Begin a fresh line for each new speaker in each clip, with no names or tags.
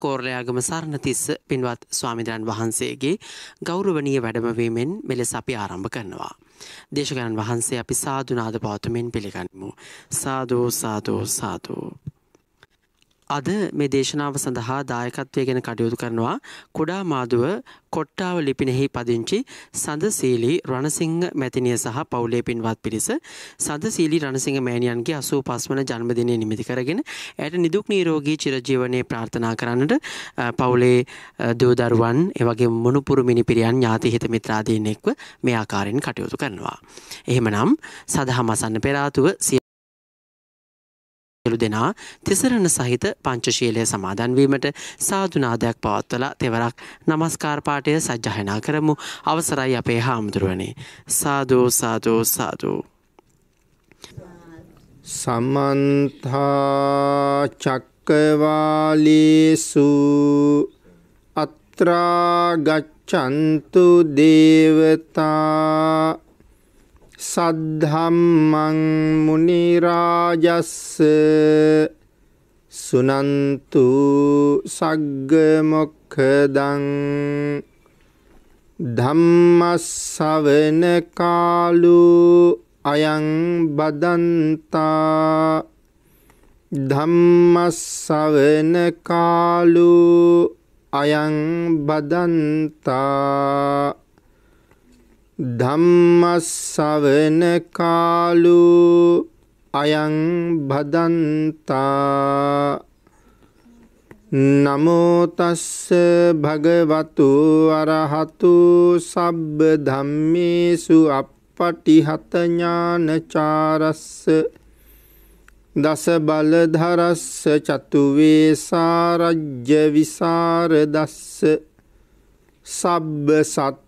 කෝරළයාගම සරණතිස්ස පින්වත් ස්වාමිදරන් වහන්සේගේ ගෞරවනීය වැඩමවීමෙන් මෙලෙස අපි ආරම්භ කරනවා. දේශකයන් වහන්සේ අපි සාධනාද පවතුමින් පිළිගනිමු. සාධෝ සාධෝ සාධෝ. අද මේ දේශනාව සඳහා දායකත්වය ගැන කටයුතු කරනවා කුඩා මාදුව කොට්ටාව ලිපිනෙහි පදිංචි සඳසීලී රණසිංහ මැතිනිය සහ පවුලේ පින්වත් පිරිස සඳසීලී රණසිංහ මෑණියන්ගේ අසූ පස්වන ජන්මදිනය නිමිති කරගෙන ඇයට නිදුක් නීරෝගී චිරජීවනයේ ප්‍රාර්ථනා කරන්නට පවුලේ දූදරුවන් එවගේ මුණුපුරු මිනිපිරියන් ඥාති හිත මිත්‍රාදීන් එක්ව මේ ආකාරයෙන් කටයුතු කරනවා. එහෙමනම් සදහම් අසන්න පෙරාතුව සිය සියලු දෙනා තිසරණ සහිත පංචශීලය සමාදන්වීමට සාධනාදයක් පවත්වලා තෙවරක් නමස්කාර පාටය සජ්ජහනා කරමු අවසරයි අපේ හාමුදුරුවනේ. සාධෝ සාධෝ සාධෝ.
සමන්තා චක්කවාලේසු අත්‍රාගච්චන්තු දේවතා සද්ධම්මං මුනිරාජස්ස සුනන්තු සග්ගමොක්ඛදං ධම්මස්සවන කාලු අයං බදන්තා ධම්මස්සවන කාලු අයං බදන්තා ධම්මස්සවන කාලු අයං භදන්තා. නමෝතස්ස භගවතු අරහතු සබ්බ ධම්මේසු අපපටිහතඥානචාරස්ස. දස බලධරස්ස චතුවේ සාරජ්‍ය විසාරදස්ස. සබ්බ සත්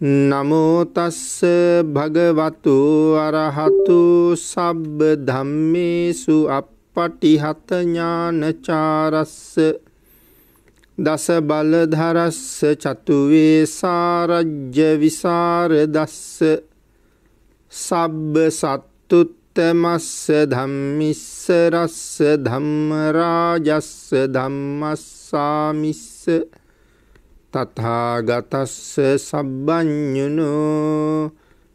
නමෝතස්ස භගවතු අරහතු සබ්බ ධම්මේසු අපපටිහත ඥානචාරස්ස දස බලධරස්ස චතුවේ සාරජ්‍ය විසරදස්ස සබ්බ සත්තුත්තමස්ස ධම්මිස්ස රස්ස ධම්මරාජස්ස ධම්මස්සාමිස්ස තථාගතස්ස සබ්බඤුනෝ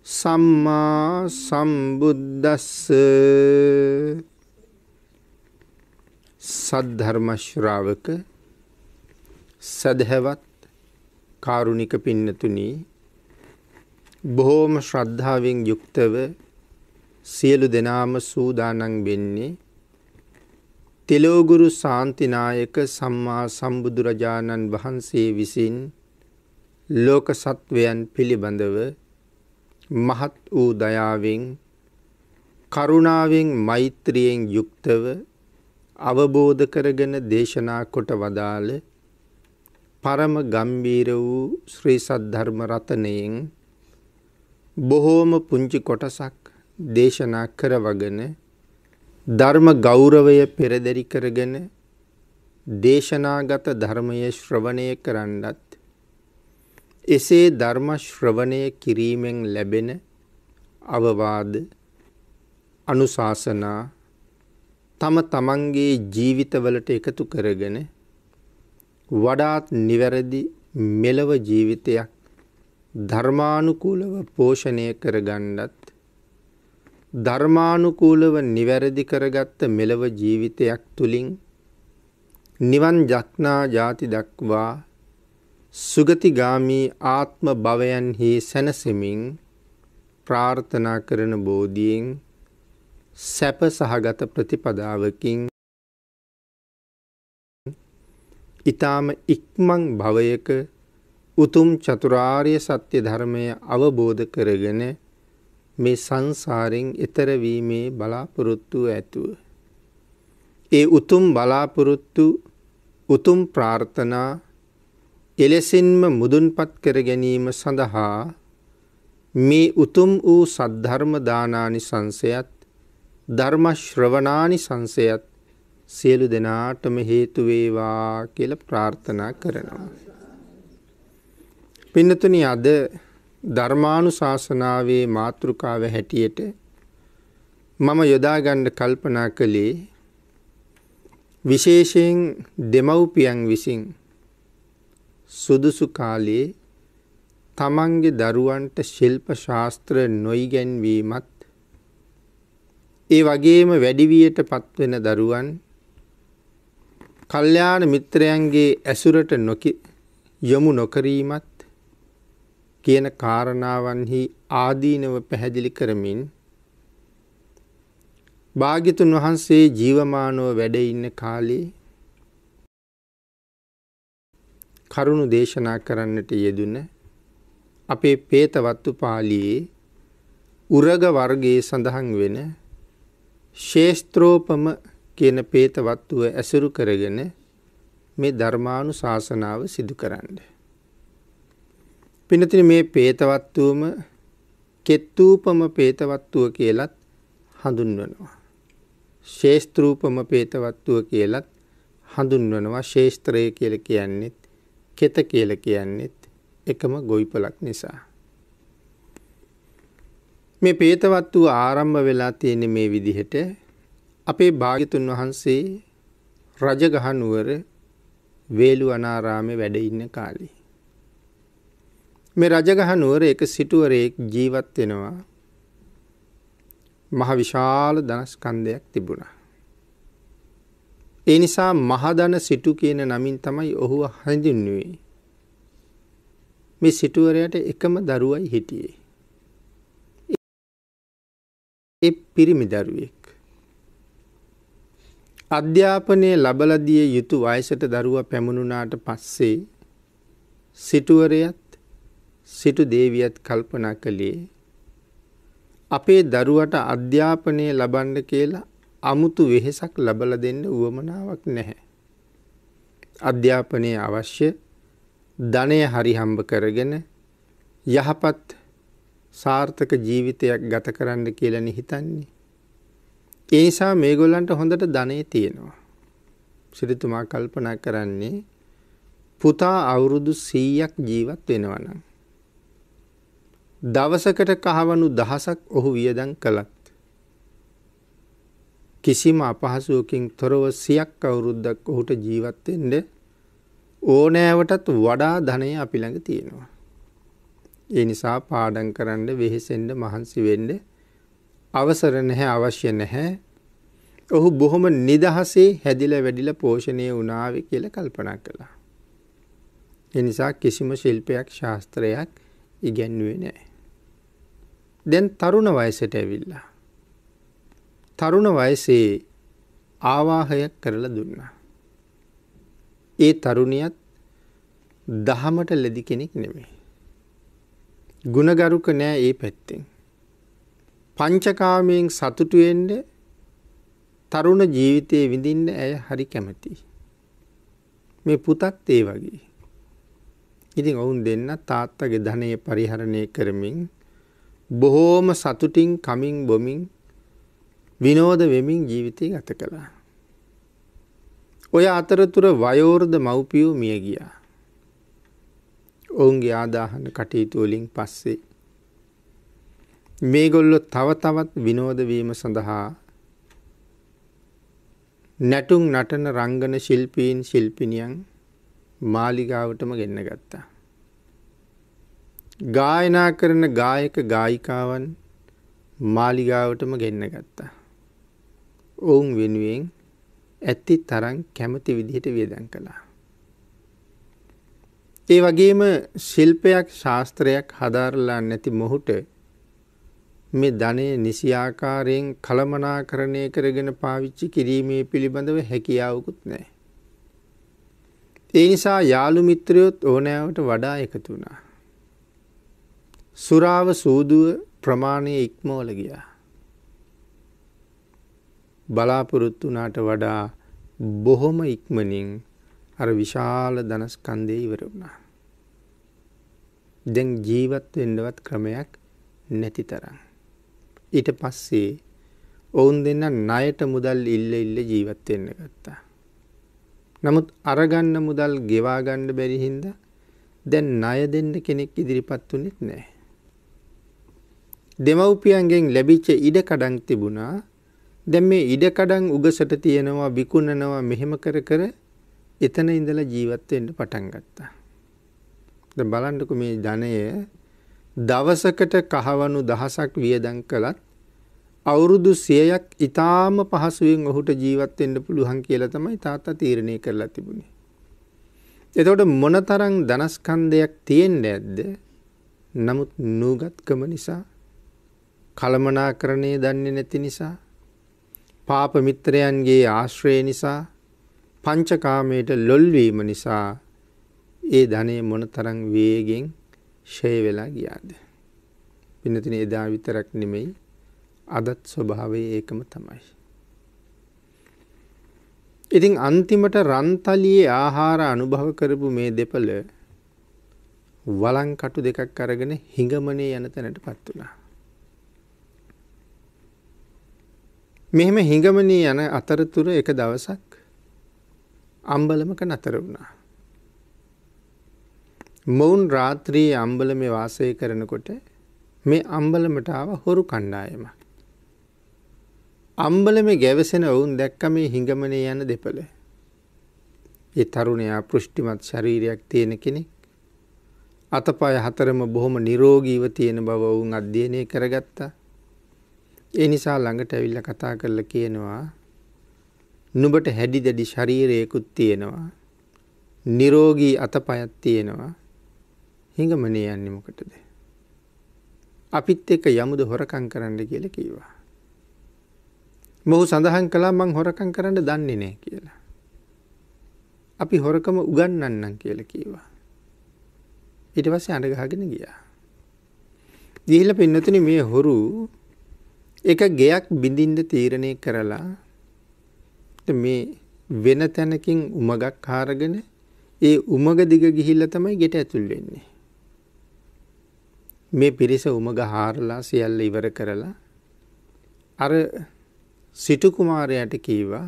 සම්මා සම්බුද්දස්ස. සද්ධර්ම ශ්‍රාවක සදහවත් කාරුණික පින්නතුනි බොහෝම ශ්‍රද්ධාවෙන් යුක්තව සියලු දෙනාම සූදානම් වෙන්නේ තෙලෝගුරු ශාන්තිනායක සම්මා සම්බුදුරජාණන් වහන්සේ විසින් ලෝක සත්වයන් පිළිබඳව මහත් වූ දයාවෙන් කරුණාවෙන් මෛත්‍රියෙන් යුක්තව අවබෝධ කරගෙන දේශනා කොට වදාළ පරම ගම්බීර වූ ශ්‍රී සද්ධර්ම රතනයෙන් බොහෝම පුංචි කොටසක් දේශනා කරවගෙන ධර්ම ගෞරවය පෙරදරි කරගෙන දේශනාගත ධර්මය ශ්‍රවණය කරන්නත් එසේ ධර්ම ශ්‍රවණය කිරීමෙන් ලැබෙන අවවාද අනුශාසනා තම තමන්ගේ ජීවිතවලට එකතු කරගෙන වඩාත් නිවැරදි මෙලව ජීවිතයක් ධර්මානුකූලව පෝෂණය කරගන්නත් ධර්මානුකූලව නිවැරදි කරගත්ත මෙලව ජීවිතයක් තුළින් නිවන් ජක්නා ජාති දක්වා සුගතිගාමී ආත්ම භවයන්හි සැනසෙමින් ප්‍රාර්ථනා කරන බෝධියෙන් සැප සහගත ප්‍රතිපදාවකින් ඊ타ම ඉක්මන් භවයක උතුම් චතුරාර්ය සත්‍ය ධර්මය අවබෝධ කරගෙන මේ සංසාරෙන් එතර වීමේ බලාපොරොත්තු ඇතුව ඒ උතුම් බලාපොරොත්තු උතුම් ප්‍රාර්ථනා එලෙසින්ම මුදුන්පත් කර ගැනීම සඳහා මේ උතුම් වූ සද්ධර්ම දානානි සංසයත් ධර්ම ශ්‍රවණානි සංසයත් සියලු දෙනාටම හේතු වේවා කියලා ප්‍රාර්ථනා කරනවා. පින්නතුනි අද ධර්මානුශාසනාවේ මාතෘකාව හැටියට මම යොදා ගන්න කල්පනා කළේ විශේෂයෙන් දෙමව්පියන් විසින් සුදුසු කාලයේ තමන්ගේ දරුවන්ට ශිල්ප ශාස්ත්‍ර නොයිගැන්වීමත් ඒ වගේම වැඩිවියට පත්වෙන දරුවන් කල්්‍යාන මිත්‍රයන්ගේ ඇසුරට නොකි යොමු නොකරීමත් කියන කාරණාවන්හි ආදීනව පැහැදිලි කරමින් භාගිතුන් වහන්සේ ජීවමානව වැඩ ඉන්න කාලේ කරුණු දේශනා කරන්නට යෙදුන අපේ පේතවත්තු පාලියේ උරග වර්ගයේ සඳහන් වෙන ශේස්ත්‍රෝපම කියන පේතවත්තුව ඇසුරු කරගෙන මේ ධර්මානු ශාසනාව සිදු කරන්න. පිනතින මේ පේතවත්තුවම කෙත්තූපම පේතවත්තුව කියලත් හඳුන්වනවා. ශේස්ත්‍රූපම පේතවත්තුව කියලත් හඳුන්වනවා ශේස්ත්‍රය කියල කියන්නෙත් කෙත කියල කියන්නෙත් එකම ගොයිපලක් නිසා. මේ පේතවත් වූ ආරම්භ වෙලා තියෙන මේ විදිහට අපේ භාගිතුන් වහන්සේ රජගහනුවර වේලු අනාරාමේ වැඩ ඉන්න කාලේ. මේ රජගහනුවර එක සිටුවරයෙක් ජීවත් වෙනවා මහ විශාල ධනස්කන්ධයක් තිබුණා. ඒ නිසා මහදන සිටු කියන නමින් තමයි ඔහුව හඳුන්වුවේ. මේ සිටුවරයට එකම දරුවයි හිටියේ. ඒ පිරිමි දරුවෙක්. අධ්‍යාපනය ලබලදිය යුතු වයසට දරුව පැමුණුනාට පස්සේ සිටුවරයත් සිටු දේවියත් කල්පනා කළේ අපේ දරුවට අධ්‍යාපනය ලබන්න කියලා අමුතු වෙහෙසක් ලබල දෙන්න වුවමනාවක් නැහැ. අධ්‍යාපනය අවශ්‍ය ධනය හරි හම්බ කරගෙන යහපත් සාර්ථක ජීවිතයක් ගත කරන්න කියලන හිතන්නේ. ඒ නිසා මේගොල්ලන්ට හොඳට ධනය තියෙනවා. සිරිතුමා කල්පනා කරන්නේ පුතා අවුරුදු සීයක් ජීවත් වෙනවනම්. දවසකට කහවනු දහසක් ඔහු වියදන් කළත්. කිසිම අපහසුවකින් තොරව සියක් අවුරුද්දක් ඔහුට ජීවත්තෙන්ට ඕනෑවටත් වඩා ධනය අපි ළඟ තියෙනවා. ඒ නිසා පාඩන් කරන්න වෙහෙසෙන්ඩ මහන්සි වෙන්ඩ අවසර නැහැ අවශ්‍ය නැහැ. ඔහු බොහොම නිදහසේ හැදිල වැඩිල පෝෂණය වනාව කියල කල්පනා කළා. එනිසා කිසිම ශිල්පයක් ශාස්ත්‍රයක් ඉගැන්වේ නෑ. දැන් තරුණ වයසට ඇවිල්ලා. තරුණ වයසේ ආවාහයක් කරලා දුන්නා. ඒ තරුණියත් දහමට ලෙදි කෙනෙක් නෙමේ. ගුණගරුක නෑ ඒ පැත්තෙන්. පංචකාමයෙන් සතුටුවෙන්ඩ තරුණ ජීවිතය විඳින්න ඇය හරි කැමති. මේ පුතත් ඒ වගේ. ඉතින් ඔවුන් දෙන්න තාත්තගේ ධනය පරිහරණය කරමින් බොහෝම සතුටින් කමින් බොමින් විනෝද වෙමින් ජීවිතය ගත කළා. ඔය අතරතුර වයෝර්ධ මව්පියෝ මිය ගියා. ඔවුන්ගේ ආදාහන කටයුතුවලින් පස්සේ. මේගොල්ලො තව තවත් විනෝදවීම සඳහා නැටුම් නටන රංගන ශිල්පීන් ශිල්පිනියන් මාලිගාවටම ගෙන්න ගත්තා. ගායනා කරන ගායක ගායිකාවන් මාලිගාවටම ගෙන්න ගත්තා. ඔවුන් වෙනුවෙන් ඇත්ති තරන් කැමති විදිහට වියදන් කළා. ඒ වගේම ශිල්පයක් ශාස්ත්‍රයක් හදාරලා නැති මොහුට මේ ධනය නිසියාකාරයෙන් කළමනාකරණය කරගෙන පාවිච්චි කිරීමේ පිළිබඳව හැකියාවකුත් නැහැ. ඒ නිසා යාළු මිත්‍රයොත් ඕනෑවට වඩා එකතු වුණා. සුරාව සූදුව ප්‍රමාණය ඉක්මෝල ගියා. බලාපොරොත්තු වුණාට වඩා බොහොම ඉක්මනින් අර විශාල ධනස්කන්ධය ඉවර වුණා. දැන් ජීවත් වෙන්නවත් ක්‍රමයක් නැති තරම්. ඊට පස්සේ ඔවුන් දෙන්න ණයට මුදල් ඉල්ල ඉල්ල ජීවත් වෙන්න ගත්තා. නමුත් අරගන්න මුදල් ගෙවා ගන්න බැරි හින්දා දැන් ණය දෙන්න කෙනෙක් ඉදිරිපත් වුණෙත් නැහැ. දෙමව්පියන්ගෙන් ලැබිච්ච ඉඩකඩම් තිබුණා. දැන් මේ ඉඩකඩම් උගසට තියෙනවා විකුණනවා මෙහෙම කර කර එතන ඉඳලා ජීවත් වෙන්න පටන් ගත්තා. දැන් බලන්නකෝ මේ ධනය දවසකට කහවණු දහසක් වියදම් කළත් අවුරුදු 100ක් ඊටාම පහසුවෙන් ඔහුට ජීවත් වෙන්න පුළුවන් කියලා තමයි තාත්තා තීරණය කරලා තිබුණේ. එතකොට මොනතරම් ධනස්කන්ධයක් තියෙන්නේ නැද්ද? නමුත් නූගත්කම නිසා කලමනාකරණය දන්නේ නැති නිසා පාප මිත්‍රයන්ගේ ආශ්‍රය නිසා පංචකාමයට ලොල්වීම නිසා ඒ ධනය මොනතරම් වේගෙන් ෂය වෙලා ගියාද. පිනතින එදා විතරක් නෙමෙයි අදත් ස්වභාවය ඒකම තමයි. ඉතින් අන්තිමට රන්තලියේ ආහාර අනුභව කරපු මේ දෙපළ වලංකටු දෙකක් අරගෙන හිඟමනේ යන තැනට පත් වුණා. මෙහෙම හිඟමනේ යන අතරතුර එක දවසක් අම්බලමක නතර වුණා. මොවුන් රාත්‍රී අම්බලමේ වාසය කරනකොට මේ අම්බලමට ආව හොරු කණ්ඩායම. අම්බලමේ ගැවසෙන ඔවුන් දැක්ක මේ හිඟමනේ යන දෙපළ. ඒ තරුණයා පෘෂ්ටිමත් ශරීරයක් තියෙන කෙනෙක්. අතපය හතරම බොහොම නිරෝගීව තියෙන බව ඔවුන් අධ්‍යයනය කරගත්තා. ඒ නිසා ළඟට ඇවිල්ලා කතා කරලා කියනවා නුඹට හැඩි දැඩි ශරීරයකුත් තියෙනවා. නිරෝගී අතපයක් තියෙනවා. හිඟමනේ යන්නේ මොකටද? අපිත් එක්ක යමුද හොරකම් කරන්න කියලා කිව්වා. මොහු සඳහන් කළා මං හොරකම් කරන්න දන්නේ නැහැ කියලා. අපි හොරකම උගන්වන්නම් කියලා කිව්වා. ඊට පස්සේ අඬ ගහගෙන ගියා. ගිහිල්ලා පින්නතුනි මේ හොරු එක ගෙයක් බිඳින්න තීරණය කරලා මේ වෙන තැනකින් උමගක් හාරගෙන ඒ උමග දිග ගිහිල්ලා තමයි ගෙට ඇතුල් වෙන්නේ. මේ පිරිස උමග හාරලා සියල්ල ඉවර කරලා අර සිටු කුමාරයාට කීවා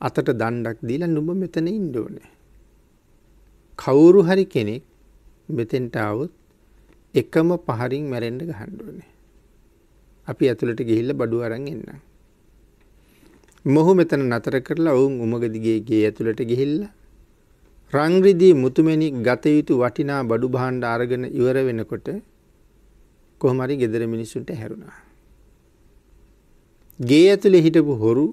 අතට දණ්ඩක් දීලා නුඹ මෙතන ඉන්න ඕනේ. කවුරු හරි කෙනෙක් මෙතෙන්ට આવොත් එකම පහරින් මැරෙන්න ගහන්න ඕනේ. අපි ඇතුළට ගිහිල්ලා බඩු අරන් එන්නම්. මොහු මෙතන නතර කරලා ඔවුන් උමග දිගේ ගේ ඇතුළට ගිහිල්ලා රංග්‍රිදී මුතුමැණික් ගත යුතු වටිනා බඩු භාණ්ඩ අරගෙන ඉවර වෙනකොට කොහොම හරි gedara මිනිස්සුන්ට හැරුණා. ගේ ඇතුලේ හිටපු හොරු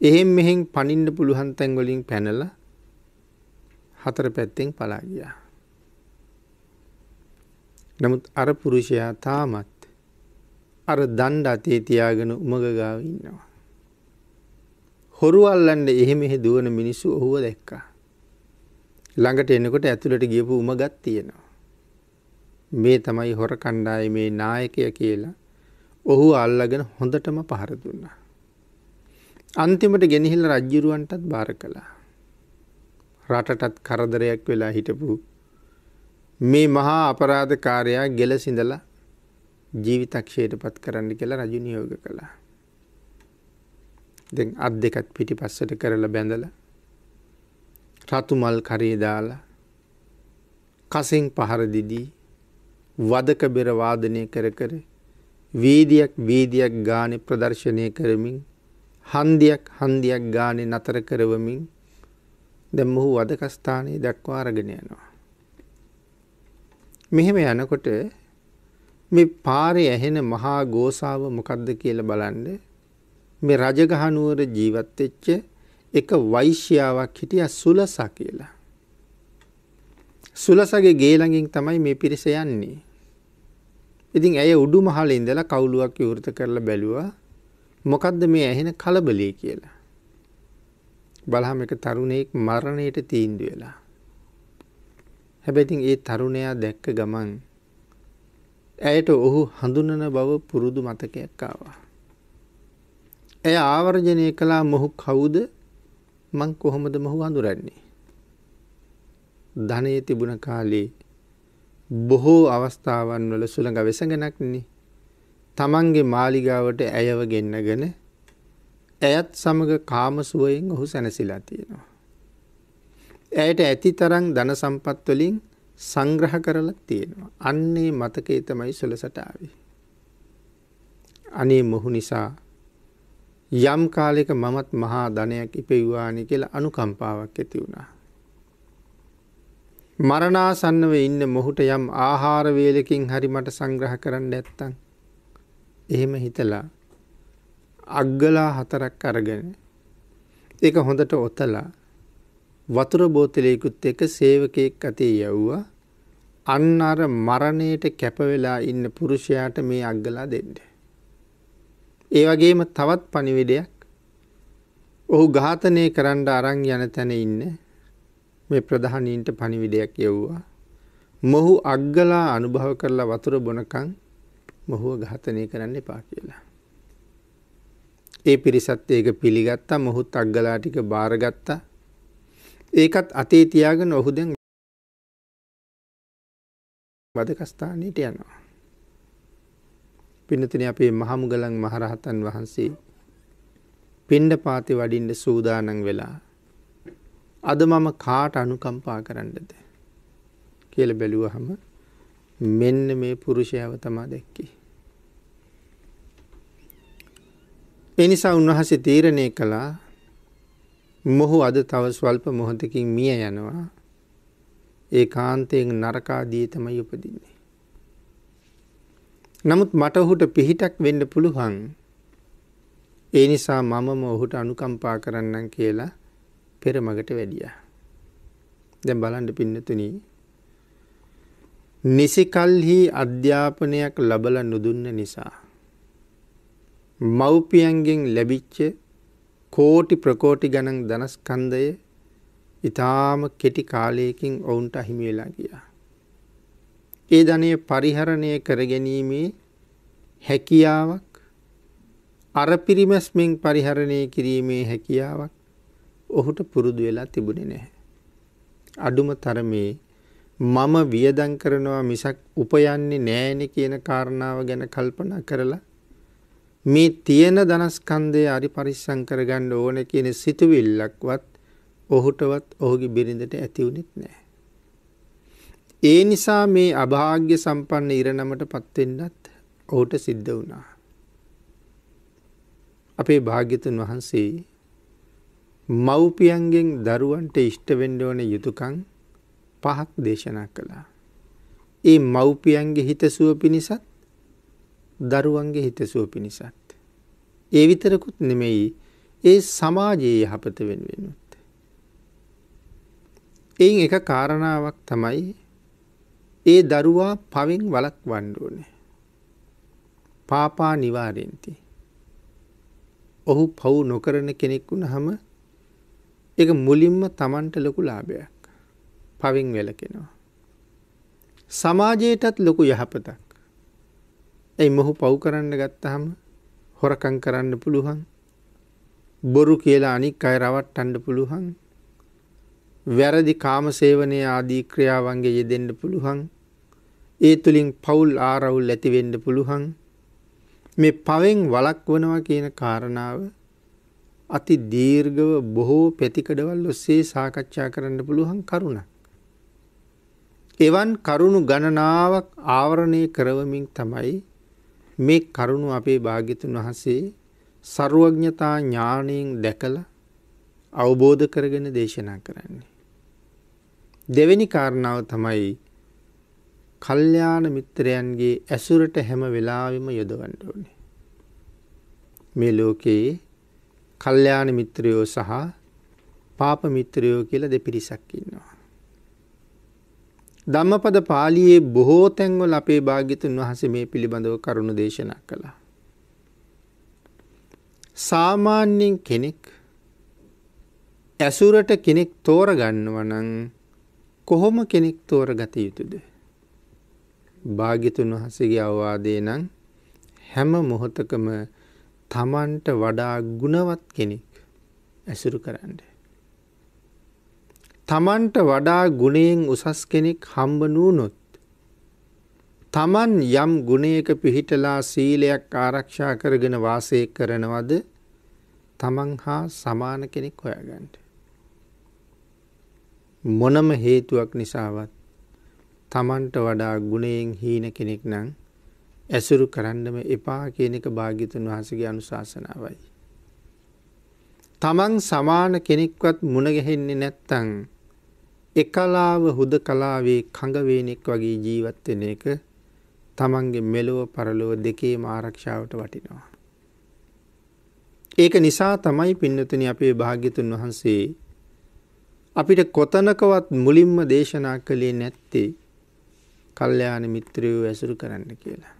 එහෙන් මෙහෙන් පනින්න පුළුවන් තැන් වලින් පැනලා හතර පැත්තෙන් පලා ගියා. නමුත් අර පුරුෂයා තාමත් අර දණ්ඩ අතේ තියාගෙන උමග ගාව ඉන්නවා. හොරු අල්ලන්න එහෙ මෙහෙ දුවන මිනිස්සු ඔහුව දැක්කා. ළඟට එනකොට ඇතුළට ගියපු උමගත් තියෙනවා. මේ තමයි හොර කණ්ඩායමේ නායකය කියලා ඔහු අල්ලගෙන හොඳටම පහර දුන්නා. අන්තිමට ගෙනහිල්ල රජ්ජුරුවන්ටත් බාර කළා. රටටත් කරදරයක් වෙලා හිටපු මේ මහා අපරාධකාරයා ගෙල සිඳලා ජීවිතක්ෂයට පත් කරන්න කියලා රජු නියෝග කළා. දැන් අත් දෙකත් පිටිපස්සට කරලා බැඳලා රතු මල් කරේ දාලා කසෙන් පහර දිදී වදක බෙර වාදනය කර කර වීදියක් වීදියක් ගානේ ප්‍රදර්ශනය කරමින් හන්දියක් හන්දියක් ගානේ නතර කරවමින් දැන් මොහු වදකස්ථානයේ දක්වා අරගෙන යනවා. මෙහෙම යනකොට මේ පාරේ ඇහෙන මහා ගෝසාව මොකද්ද කියලා බලන්න මේ රජගහනුවර ජීවත් වෙච්ච එක වෛශ්‍යාවක් හිටියා සුලසා කියලා. සුලසගේ ගේ ළඟින් තමයි මේ පිරිස යන්නේ. ඉතින් ඇය උඩු මහල ඉඳලා කවුලුවක් විවෘත කරලා බැලුවා මොකද්ද මේ ඇහෙන කලබලේ කියලා. බලහම එක තරුණයෙක් මරණයට තීන්දුව වෙලා. හැබැයි ඉතින් ඒ තරුණයා දැක්ක ගමන් ඇයට ඔහු හඳුනන බව පුරුදු මතකයක් ආවා. ඇය ආවර්ජනය කළා මොහු කවුද මං කොහොමද මොහු හඳුරන්නේ. ධනය තිබුණ කාලේ බොහෝ අවස්ථාවන් වල සුළඟ වෙසගෙනක්න්නේ. තමන්ගේ මාලිගාවට ඇයව ගෙන්න්නගෙන ඇයත් සමඟ කාමසුවයෙන් ඔහු සැනසිලා තියෙනවා. ඇයට ඇති තරං ධන සම්පත්වලින් සංග්‍රහ කරලත් තියෙනවා. අන්නේ මතකේ තමයි සුලසටාවේ. අනේ මොහු නිසා යම් කාලෙක මමත් මහා ධනයක් ඉපෙව්වානි කියලා අනුකම්පාවක් ඇති වුණා. මරණාසන්නව ඉන්න මොහුට යම් ආහාර වේලකින් හරි මට සංග්‍රහ කරන්න ඇත්තන්. එහෙම හිතලා අග්ගලා හතරක් අරගෙන ඒක හොඳට ඔතලා වතුර බෝතලයකුත් එක සේවකයෙක් අතේ යව්වා අන්න අර මරණයට කැපවෙලා ඉන්න පුරුෂයාට මේ අග්ගලා දෙන්න. ඒ වගේම තවත් පනිවිඩයක් ඔහු ඝාතනය කරන්න අරං යන තැන ඉන්න මේ ප්‍රධානීන්ට පනිවිඩයක් යව්වා. මොහු අග්ගලා අනුභව කරලා වතුර බොනකං මොහුව ඝාතනය කරන්න එපා කියලා. ඒ පිරිසත් ඒක පිළිගත්තා මොහුත් අග්ගලා ටික බාරගත්තා. ඒකත් අතේ තියාගෙන ඔහු දැන් වදකස්ථානයට යනවා. පිනතින අපේ මහමුගලන් මහරහතන් වහන්සේ පින්ඩ පාති වඩින්ට සූදානන් වෙලා අද මම කාට අනුකම්පා කරන්නද කියල බැලුවහම මෙන්න මේ පුරුෂයාව තමා දැක්කි. එනිසා උන්වහසේ තීරණය කළා මොහු අද තව ස්වල්ප මොහොතකින් මිය යනවා ඒ කාන්තයෙන් නරකාදී තමයි උපදින්නේ. නමුත් මට ඔහුට පිහිටක් වෙන්න පුළුවන් ඒ නිසා මමම ඔහුට අනුකම්පා කරන්නම් කියලා පෙර මගට වැඩිය. දැන් බලන්ඩ පින්නතුන නිසිකල්හි අධ්‍යාපනයක් ලබල නුදුන්න නිසා. මව්පියන්ගෙන් ලැබිච්ච කෝටි ප්‍රකෝටි ගණන් දනස්කන්දය ඉතාම කෙටි කාලයකින් ඔවුන්ට අහිමි වෙලා ගියා. ඒ ධනය පරිහරණය කරගැනීමේ හැකියාවක් අර පිරිමැස්මින් පරිහරණය කිරීමේ හැකියාවක් ඔහුට පුරුදු වෙලා තිබුණේ නැහැ. අඩුම තරමේ මම වියදං කරනවා මිසක් උපයන්නේ නෑනෙ කියන කාරණාව ගැන කල්පනා කරලා මේ තියෙන දනස්කන්දය අරි පරිස්සං කරගන්න ඕන කියන සිතුවිල්ලක්වත් ඔහුටවත් ඔහුගේ බිරිඳට ඇතිවුණෙත් නෑ. ඒ නිසා මේ අභාග්‍ය සම්පන්න ඉරණමට පත්වෙන්නත් ඔහුට සිද්ධ වුණා. අපේ භාග්‍යතුන් වහන්සේ මව්පියන්ගෙන් දරුවන්ට ඉෂ්ටවෙන්ඩ ඕන යුතුකං පහක් දේශනා කළා. ඒ මව්පියන්ගේ හිතසුව පිණිසත් දරුවන්ගේ හිතසුව පිණිසත්. ඒ විතරකුත් නෙමෙයි ඒ සමාජයේ යහපත වෙනුවෙනුත්. එයින් එක කාරණාවක් තමයි ඒ දරුවා පවින් වලක් වණ්ඩුවනේ. පාපා නිවාරෙන්ති. ඔහු පව් නොකරන කෙනෙක් වුණ හම එක මුලින්ම තමන්ට ලොකු ලාභයක් පවින් වෙලකෙනවා. සමාජයටත් ලොකු යහපතක්. ඇයි මොහු පව් කරන්න ගත්තහම හොරකං කරන්න පුළුවන්. බොරු කියලා අනික් අය රවට් අන්ඩ පුළුවන්. වැරදි කාමසේවනය ආදී ක්‍රියාවන්ගේ යෙදෙන්ට පුළුවන්. ඒ තුළින් පවුල් ආරවුල් ඇතිවෙන්ඩ පුළුවන්. මේ පවෙන් වලක් වනවා කියන කාරණාව අති දීර්ගව බොහෝ පැතිකඩවල් ඔස්සේ සාකච්ඡා කරන්න පුළුවන් කරුණක්. එවන් කරුණු ගණනාවක් ආවරණය කරවමින් තමයි මේ කරුණු අපේ භාගිතුන් වහන්සේ සරුවඥතා ඥානයෙන් දැකල අවබෝධ කරගෙන දේශනා කරන්නේ. දෙවැනි කාරණාව තමයි කල්්‍යාන මිත්‍රයන්ගේ ඇසුරට හැම වෙලාවෙම යොදවන්ඩ ඕනේ. මේ ලෝකයේ කල්්‍යාන මිත්‍රයෝ සහ පාප මිත්‍රයෝ කියල දෙ පිරිසක් ඉන්නවා. ධම්මපද පාලියේ බොහෝ තැන්වල අපේ භාග්‍යතුන් වහන්සේ මේ පිළිබඳව කරුණු දේශනා කළා. සාමාන්‍යයෙන් කෙනෙක් ඇසුරට කෙනෙක් තෝරගන්නව නම් කොහොම කෙනෙක් තෝරගත යුතුද? භාග්‍යතුන් වහන්සේගේ අවවාදේ නම් හැම මොහොතකම තමන්ට වඩා ගුණවත් කෙනෙක් ඇසුරු කරන්න. තමන්ට වඩා ගුණයෙන් උසස් කෙනෙක් හම්බ නූනොත් තමන් යම් ගුණයක පිහිටලා සීලයක් ආරක්ෂා කරගෙන වාසය කරනවද තමන් හා සමාන කෙනෙක් හොයාගන්නට. මොනම හේතුවක් නිසාවත් තමන්ට වඩා ගුණයෙන් හීන කෙනෙක් නම් ඇසුරු කරන්නම එපා කියන එක භාග්‍යතුන් වහන්සේගේ අනුශාසනාවයි. තමන් සමාන කෙනෙක්වත් මුණගැහෙන්නේ නැත්තං එකලාව හුද කලාවේ කඟවේනෙක් වගේ ජීවත් වෙන එක තමන්ගේ මෙලොව පරලොව දෙකේම ආරක්ෂාවට වටිනවා. ඒක නිසා තමයි පින්නතුනි අපේ භාග්‍යතුන් වහන්සේ අපිට කොතනකවත් මුලින්ම දේශනා කළේ නැත්තේ කල්්‍යයාන මිත්‍රයෝ ඇසුරු කරන්න කියලා.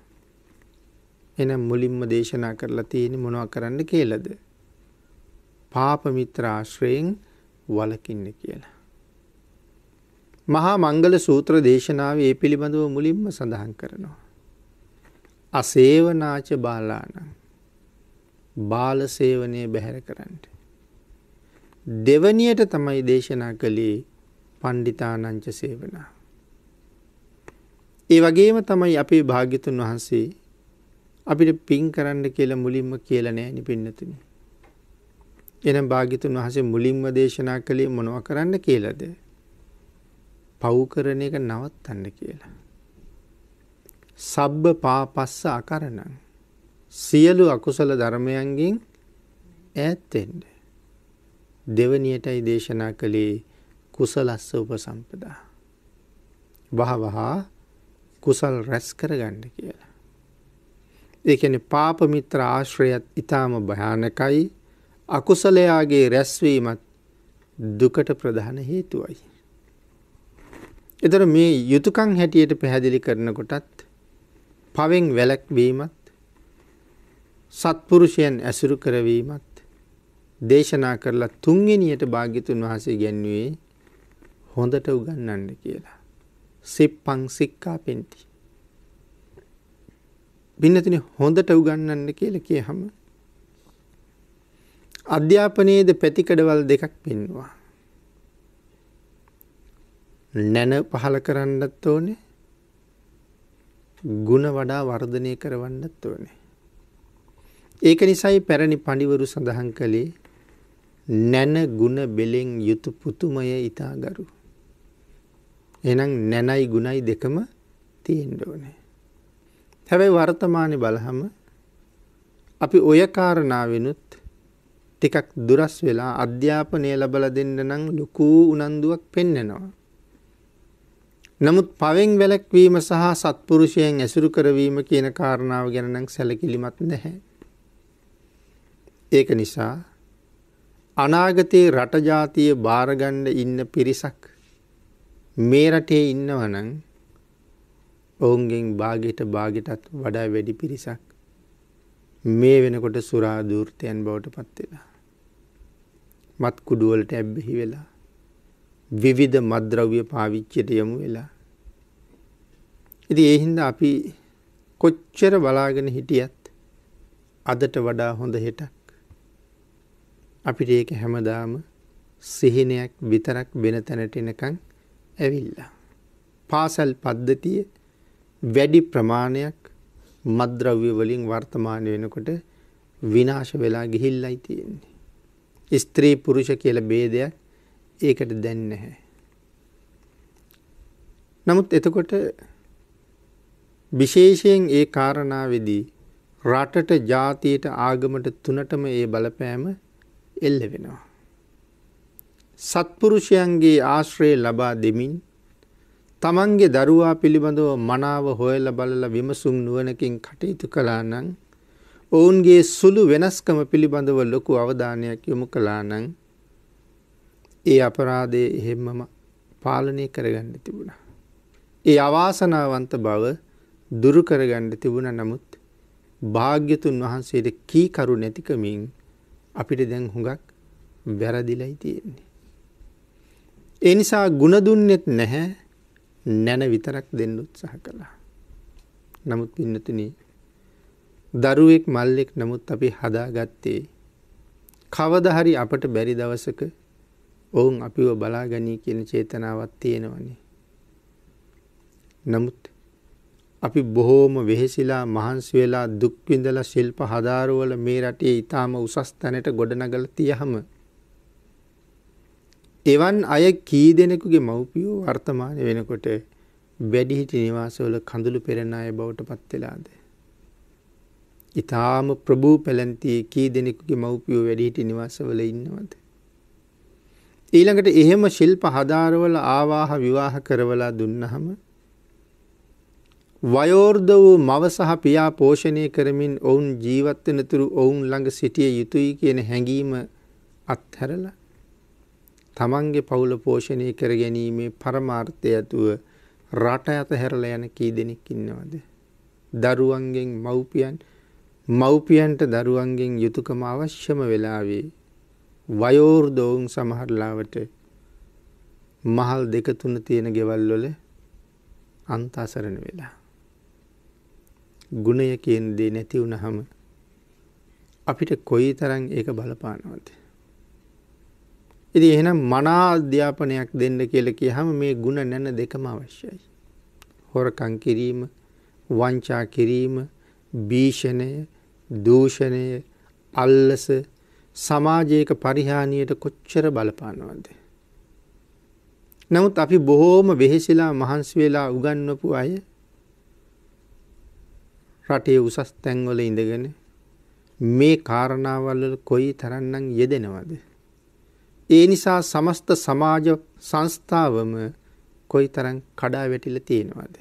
එනම් මුලින්ම දේශනා කරලා තියෙන මොනව කරන්න කියලද. පාපමිත්‍ර ආශ්‍රයෙන් වලකින්න කියලා. මහා මංගල සූත්‍ර දේශනාව ඒ පිළිබඳව මුලින්ම සඳහන් කරනවා. අසේවනාච බාලානං බාලසේවනය බැහැර කරන්න. දෙවනියට තමයි දේශනා කළේ පණ්ඩිතානංච සේවනා. ඒ වගේම තමයි අපේ භාග්‍යතුන් වහන්සේ අපිට පින් කරන්න කියලා මුලින්ම කියලා නෑනි පින්නතුනි. එනම් භාගිතුන් වහසේ මුලින්ම දේශනා කළේ මොනව කරන්න කියලද. පව් කරන එක නවත්තන්න කියලා. සබ්බ පාපස්ස අකරණං. සියලු අකුසල ධර්මයන්ගෙන් ඈත්තෙන්ඩ. දෙවනියටයි දේශනා කළේ කුසලස්ස උපසම්පදා. වහ වහා කුසල් රැස් කරගන්න කියලා. ඒකන පාපමිත්‍ර ආශ්‍රයත් ඉතාම භයානකයි අකුසලයාගේ රැස්වීමත් දුකට ප්‍රධාන හේතුවයි. එතර මේ යුතුකං හැටියට පැහැදිලි කරනකොටත් පවෙන් වැලැක්වීමත් සත්පුරුෂයන් ඇසුරු කරවීමත් දේශනා කරලා තුන්ගෙනියට භාග්‍යතුන් වහසේ ගැන්වේ හොඳට උගන්නන්න කියලා. සිප්පං සික්කා පෙන්ති. බින්නතින හොඳට උගන්නන්න කියල කිය හම. අධ්‍යාපනයේද පැතිකඩවල් දෙකක් පෙන්වා. නැන පහල කරන්නත් ඕනේ ගුණ වඩා වර්ධනය කරවන්නත් ඕනේ. ඒක නිසයි පැරණි පඩිවරු සඳහන් කළේ නැන ගුණ බෙලෙන් යුතු පුතුමය ඉතාගරු. එනම් නැනයි ගුණයි දෙකම තියෙන්ඩ ඕනේ. හැබැයි වර්තමානය බලහම අපි ඔය කාරණාවෙනුත් ටිකක් දුරස් වෙලා අධ්‍යාපනය ලබල දෙන්න නම් ලොකූ උනන්දුවක් පෙන්නෙනවා. නමුත් පවෙන් වැලැක්වීම සහ සත්පුරුෂයෙන් ඇසුරු කරවීම කියන කාරණාව ගැනනං සැලකිලිමත් නැහැ. ඒක නිසා අනාගතයේ රටජාතිය භාරගණ්ඩ ඉන්න පිරිසක් මේ රටේ ඉන්නවනං ඔවුන්ගෙන් බාගෙට බාගෙටත් වඩා වැඩි පිරිසක් මේ වෙනකොට සුරා දූර්තයන් බවට පත්වෙලා. මත් කුඩුවලට ඇබ්බෙහි වෙලා. විවිධ මද්‍රව්‍ය පාවිච්චයට යමු වෙලා. ඉති ඒහින්ද අපි කොච්චර බලාගෙන හිටියත් අදට වඩා හොඳ හෙටක්. අපිට ඒක හැමදාම සිහිනයක් විතරක් වෙන තැනට එනකං ඇවිල්ලා. පාසල් පද්ධතිය වැඩි ප්‍රමාණයක් මද්‍රව්‍ය වලින් වර්තමාන වෙනකොට විනාශ වෙලා ගිහිල්ලයි තියෙන්නේ. ස්ත්‍රී පුරුෂ කියල බේදයක් ඒකට දැන් නැහැ. නමුත් එතකොට විශේෂයෙන් ඒ කාරණාවෙදී රටට ජාතියට ආගමට තුනටම ඒ බලපෑම එල්ල වෙනවා. සත්පුරුෂයන්ගේ ආශ්‍රය ලබා දෙමින් තමන්ගේ දරුවා පිළිබඳව මනාව හොයල බලල විමසුම් නුවනකින් කටයුතු කලා නං ඔවුන්ගේ සුළු වෙනස්කම පිළිබඳව ලොකු අවධානයක් යොමු කලා නං ඒ අපරාධය එහෙම්මම පාලනය කරගන්න තිබුණ. ඒ අවාසනාවන්ත බව දුරු කරගන්න තිබුණ නමුත් භාග්‍යතුන් වහන්සේට කීකරු නැතිකමින් අපිට දැන් හුඟක් වැරදිලයි තියෙන්නේ. ඒ නිසා ගුණ දුන්නෙත් නැහැ නැන විතරක් දෙන්න උත්සාහ කළා. නමුත් පින්නතුනි දරුවෙක් මල්ලෙක් නමුත් අපි හදාගත්තේ කවද හරි අපට බැරි දවසක ඔවුන් අපිව බලාගනී කියන චේතනාවත් තියෙනවනේ. නමුත් අපි බොහෝම වෙහෙසිලා මහන්සි වෙලා දුක් විඳලා ශිල්ප හදාරවල මේ රටේ ඊටාම උසස් තැනට ගොඩනගලා තියහම එවන් අය කී දෙනෙකුගේ මව්පියෝ වර්තමාන වෙනකොට වැඩිහිටි නිවාසවල කඳුළු පෙරෙන අය බවට පත් වෙලාද ඊටාම ප්‍රභූ පැලැන්තියේ කී දෙනෙකුගේ මව්පියෝ වැඩිහිටි නිවාසවල ඉන්නවද ඊළඟට එහෙම ශිල්ප හදාරවල ආවාහ විවාහ කරවලා දුන්නහම වයෝර්ධ වූ මව සහ පියා පෝෂණය කරමින් ඔවුන් ජීවත්වනතුරු ඔවුන් ළඟ සිටිය යුතුයි කියන හැඟීම අත්හැරලා තමන්ගේ පවුල පෝෂණය කර ගැනීමේ පරමාර්ථය ඇතුව රට ඇත හැරලා යන කී දෙනෙක් ඉන්නවද. දරුවන්ගෙන් මව්පියන් මව්පියන්ට දරුවන්ගෙන් යුතුකම අවශ්‍යම වෙලාවේ වයෝර්දෝවුන් සමහරලාවට මහල් දෙක තුන තියෙන ගෙවල්වල අන්තාසරණ වෙලා. ගුණය කියන දේ නැති වුණහම අපිට කොයි තරම් ඒක බලපානවද? ඉතින් එහෙනම් මනා අධ්‍යාපනයක් දෙන්න කියලා කියහම මේ ಗುಣ නැන දෙකම අවශ්‍යයි. හොරකම් කිරීම, වංචා කිරීම, භීෂණය, දූෂණය, අල්ලස සමාජයක පරිහානියට කොච්චර බලපානවද? නමුත් අපි බොහෝම වෙහෙසිලා මහන්සි වෙලා උගන්වපු අය රටේ උසස් තැන්වල ඉඳගෙන මේ කාරණාවල් වල කොයි තරම්නම් යෙදෙනවද? ඒ නිසා සමස්ත සමාජ සංස්ථාවම කොයි තරම් කඩා වැටිලා තියෙනවද?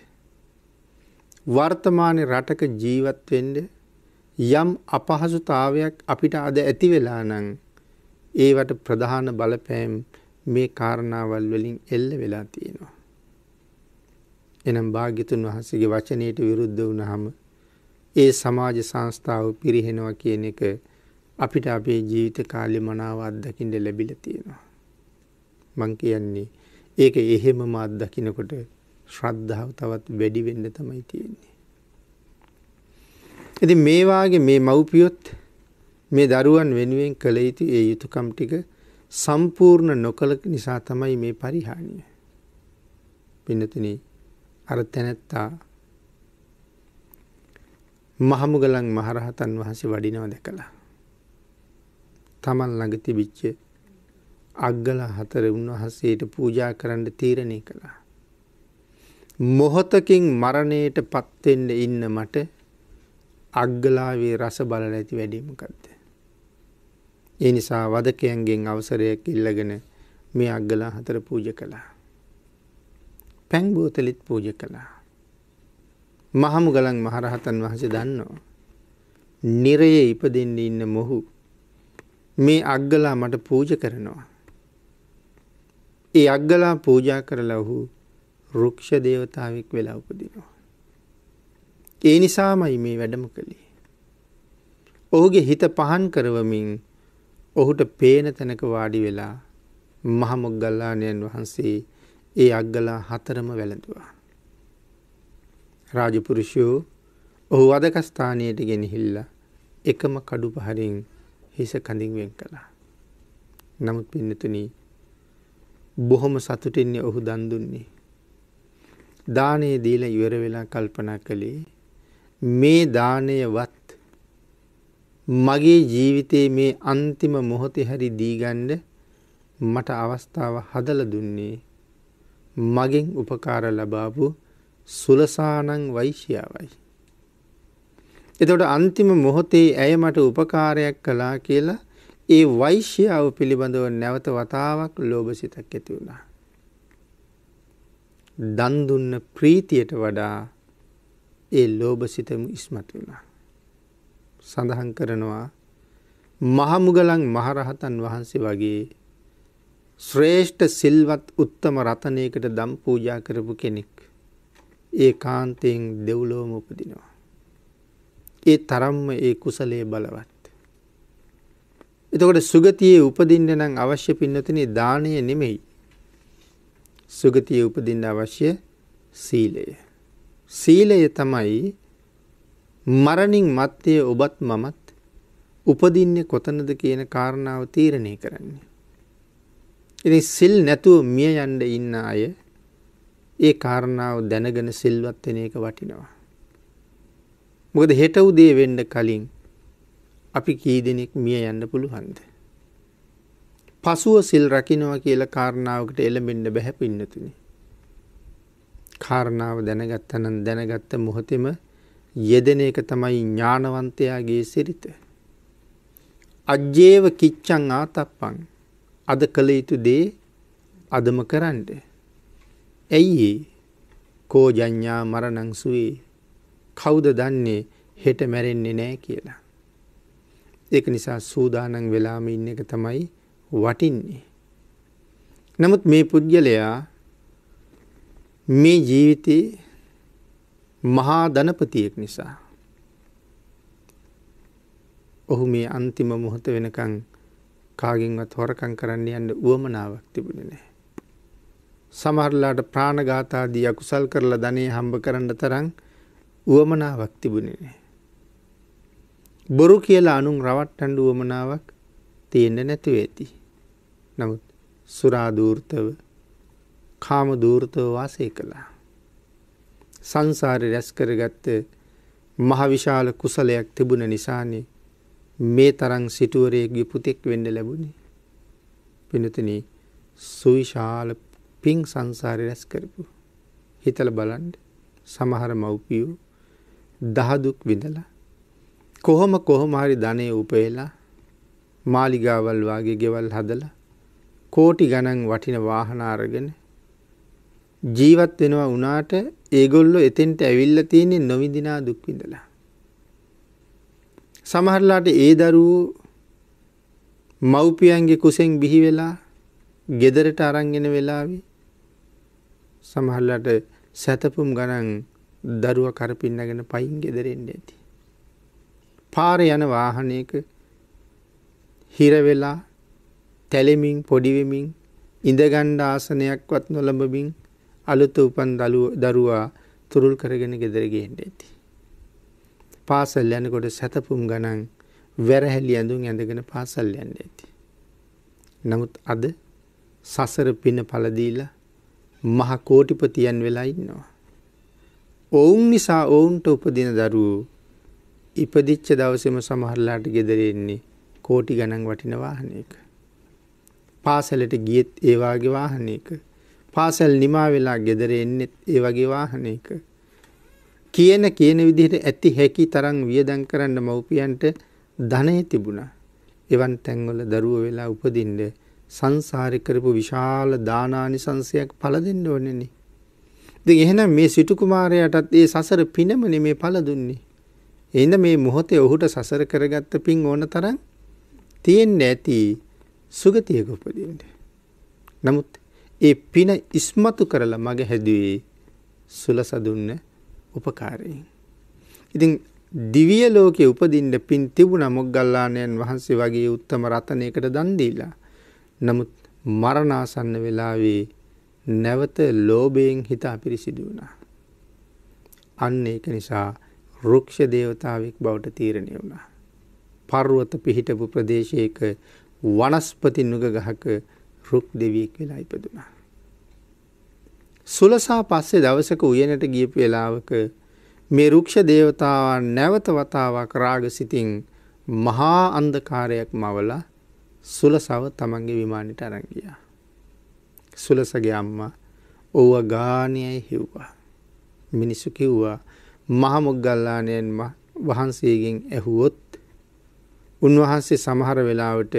වර්තමාන රටක ජීවත් වෙන්න යම් අපහසුතාවයක් අපිට අද ඇති වෙලා නම් ඒවට ප්‍රධාන බලපෑම් මේ කාරණාවල් වලින් එල්ල වෙලා තියෙනවා. එනම් භාග්‍යතුන් වහන්සේගේ වචනයට විරුද්ධ වුණාම ඒ සමාජ සංස්ථාව පිරිහෙනවා කියන එක අපිට අපේ ජීවිත කාලෙ මනාව අත්දකින්න ලැබිලා තියෙනවා. මං කියන්නේ ඒක එහෙමම අත්දකින්නකොට ශ්‍රද්ධාව තවත් වැඩි වෙන්න තමයි තියෙන්නේ. ඉතින් මේ වාගේ මේ මව්පියොත් මේ දරුවන් වෙනුවෙන් කළ යුතු ඒ යුතුයකම් ටික සම්පූර්ණ නොකළ නිසා තමයි මේ පරිහානිය. පින්නතුනි අර තැනැත්තා මහමුගලන් මහරහතන් වහන්සේ වඩිනව දැකලා. තමන් ළඟ තිබිච්ච අග්ගල හතර උන්වහන්සේට පූජා කරන්න තීරණය කළා. මොහොතකින් මරණයට පත්වෙන්න ඉන්න මට අග්ගලාවේ රස බලල ඇති වැඩීමකක්ද. ඒ නිසා වදකයන්ගෙන් අවසරයක් ඉල්ලගෙන මේ අග්ගලා හතර පූජ කළා. පැංබෝතලිත් පූජ කළා. මහමුගලන් මහරහතන් වහස දන්නවා. නිරයේ ඉපදෙන්න ඉන්න මොහු මේ අග්ගලා මට පූජ කරනවා. ඒ අග්ගලා පූජා කරලා ඔහු රුක්ෂ දේවතාවෙක් වෙලා උපදිනවා. ඒ නිසාමයි මේ වැඩම කළේ. ඔහුගේ හිත පහන් කරවමින් ඔහුට පේන තැනක වාඩි වෙලා මහමොග්ගල්ලානයන් වහන්සේ ඒ අග්ගලා හතරම වැළඳවා. රාජපුරුෂයෝ ඔහු වදකස්ථානයට ගෙනහිල්ලා එකම කඩු පහරින් හිස කඳින් වෙන් කළා. නමුත් පින්නතුනී බොහොම සතුටින්නේ ඔහු දන් දුන්නේ. දානයේ දීලා ඉවර වෙලා කල්පනා කළේ මේ දානයවත් මගේ ජීවිතයේ මේ අන්තිම මොහොතේ හරි දීගන්න මට අවස්ථාව හදලා දුන්නේ මගෙන් උපකාර ලබාපු සුලසානං වෛශ්‍යාවයි. එතකොට අන්තිම මොහොතේ ඇය මට උපකාරයක් කළා කියලා ඒ වෛශ්‍යාව පිළිබඳව නැවත වතාවක් ලෝභසිතක් ඇති වුණා. දන් දුන්න ප්‍රීතියට වඩා ඒ ලෝභසිතම ඉස්මතු වුණා. සඳහන් කරනවා මහමුගලන් මහරහතන් වහන්සේ වගේ ශ්‍රේෂ්ඨ සිල්වත් උත්තම රතනයකට දම් පූජා කරපු කෙනෙක් ඒ කාන්තයෙන් දෙව්ලෝම උපදිනවා. ඒ තරම්ම ඒ කුසලයේ බලවත්. එතකොට සුගතියේ උපදින්න නම් අවශ්‍ය පින්නතනේ දානය නෙමෙයි. සුගතියේ උපදින්න අවශ්‍ය සීලය. සීලය තමයි මරණින් මත්තේ ඔබත් මමත් උපදින්නේ කොතනද කියන කාරණාව තීරණය කරන්නේ. ඉතින් සිල් නැතුව මිය යන්න ඉන්න අය ඒ කාරණාව දැනගෙන සිල්වත් වෙන එක වටිනවා. මොකද හෙට උදේ වෙන්න කලින් අපි කී දෙනෙක් මිය යන්න පුළුවන්ද? පසුව සිල් රකින්නවා කියලා කාරණාවකට එළඹෙන්න බැහැ පින්නතුනි. කාරණාව දැනගත්තා නම් දැනගත්ත මොහොතේම යෙදෙන එක තමයි ඥානවන්තයාගේ සිරිත. අජ්ජේව කිච්ඡං ආතප්පං අද කළ යුතු දේ අදම කරන්න. ඇයි කෝ ජඤ්ඤා මරණං සුවේ කවුද දන්නේ හෙට මැරෙන්නේ නැහැ කියලා. ඒක නිසා සූදානම් වෙලාම ඉන්න එක තමයි වටින්නේ. නමුත් මේ පුද්ගලයා මේ ජීවිතේ මහා ධනපතියෙක් නිසා ඔහු මේ අන්තිම මොහොත වෙනකන් කාගෙන්වත් හොරකම් කරන්න යන්න උවමනාවක් තිබුණේ නැහැ. සමහරලාට ප්‍රාණඝාත ආදී අකුසල් කරලා ධනෙ හම්බ කරන්න තරම් උවමනාවක් තිබුණේ නැහැ. බොරු කියලා අනුන් රවට්ටන්න උවමනාවක් තියෙන්න නැතුව ඇති. නමුත් සුරා දූර්තව කාම දූර්තව වාසය කළා. සංසාරේ රැස් කරගත්ත මහ විශාල කුසලයක් තිබුණ නිසානේ මේ තරම් සිටුවරයෙක්ගේ පුතෙක් වෙන්න ලැබුණේ. පිනතනි සුවිශාල පිං සංසාරේ රැස් කරපු. හිතලා බලන්න සමහර මව්පියෝ දහදුක් විඳලා කොහොම කොහොම හරි ධනෙ උපයලා මාලිගාවල් වාගේ ගෙවල් හදලා කෝටි ගණන් වටින වාහන අරගෙන ජීවත් වෙනවා වුණාට ඒගොල්ලෝ එතෙන්ට ඇවිල්ලා තියෙන්නේ නොවිඳිනා දුක් විඳලා. සමහරලාට ඒ දරුවෝ මව්පියන්ගේ කුසෙන් බිහි වෙලා ගෙදරට අරන් එන වෙලාවේ සමහරලාට සැතපුම් ගණන් දරුවා කරපින්නගෙන පයින් ගෙදර එන්න ඇති. පාරේ යන වාහනයක හිර වෙලා තැලෙමින් පොඩි වෙමින් ඉඳගන්න ආසනයක්වත් නොලබමින් අලුත උපන් දරුවා තුරුල් කරගෙන ගෙදර ගේන්න ඇති. පාසල් යනකොට සැතපුම් ගණන් වැරහැලි ඇඳුම් ඇඳගෙන පාසල් යන්න ඇති. නමුත් අද සසර පින පළදීලා මහ කෝටිපතියන් වෙලා ඉන්නවා. ඔවුන් නිසා ඔවුන්ට උපදින දරුවෝ ඉපදිච්ච දවසේම සමහරලාට ගෙදර එන්නේ කෝටි ගණන් වටින වාහනයක. පාසලට ගියෙත් ඒ වාගේ වාහනයක. පාසල් නිමා වෙලා ගෙදර එන්නෙත් ඒ වගේ වාහනයක. කියන කියන විදිහට ඇති හැකි තරම් වියදම් කරන්න මව්පියන්ට ධනය තිබුණා. එවන් තැන්වල දරුවෝ වෙලා උපදින්න සංසාරේ කරපු විශාල දානානිසංශයක් පළ දෙන්න ඕනේනේ. ඉතින් එහෙනම් මේ සිටු කුමාරයාටත් ඒ සසර පිනමනේ මේ පළ දුන්නේ. එහෙනම් මේ මොහොතේ ඔහුට සසර කරගත්ත පින් ඕන තරම් තියෙන්න ඇති සුගතියක උපදින්න. නමුත් ඒ පින ඉස්මතු කරලා මග හැදුවේ සුලසදුන්න උපකාරයෙන්. ඉතින් දිවිය ලෝකේ උපදින්න පින් තිබුණා මොග්ගල්ලාණන් වහන්සේ වගේ උත්තම රතනයකට දන් දීලා. නමුත් මරණාසන්න වෙලාවේ නැවත ලෝභයෙන් හිත අපිරිසිදු වුණා. අන්න ඒක නිසා රුක්ෂ දේවතාවෙක් බවට තීරණය වුණා. පර්වත පිහිටපු ප්‍රදේශයක වනස්පති නුග ගහක රුක් දෙවියෙක් වෙලා ඉපදුනා. සුලසා පස්සේ දවසක උයනට ගියපු වෙලාවක මේ රුක්ෂ දේවතාවන් නැවත වතාවක් රාග සිතින් මහා අන්ධකාරයක් මවලා සුලසව තමන්ගේ විමානයට අරන් ගියා. සුලසගේ අම්මා ඔව්ව ගානියයි හිව්වා. මිනිස්සු කිව්වා මහමොග්ගල්ලානයන් වහන්සේගෙන් ඇහුවොත් උන්වහන්සේ සමහර වෙලාවට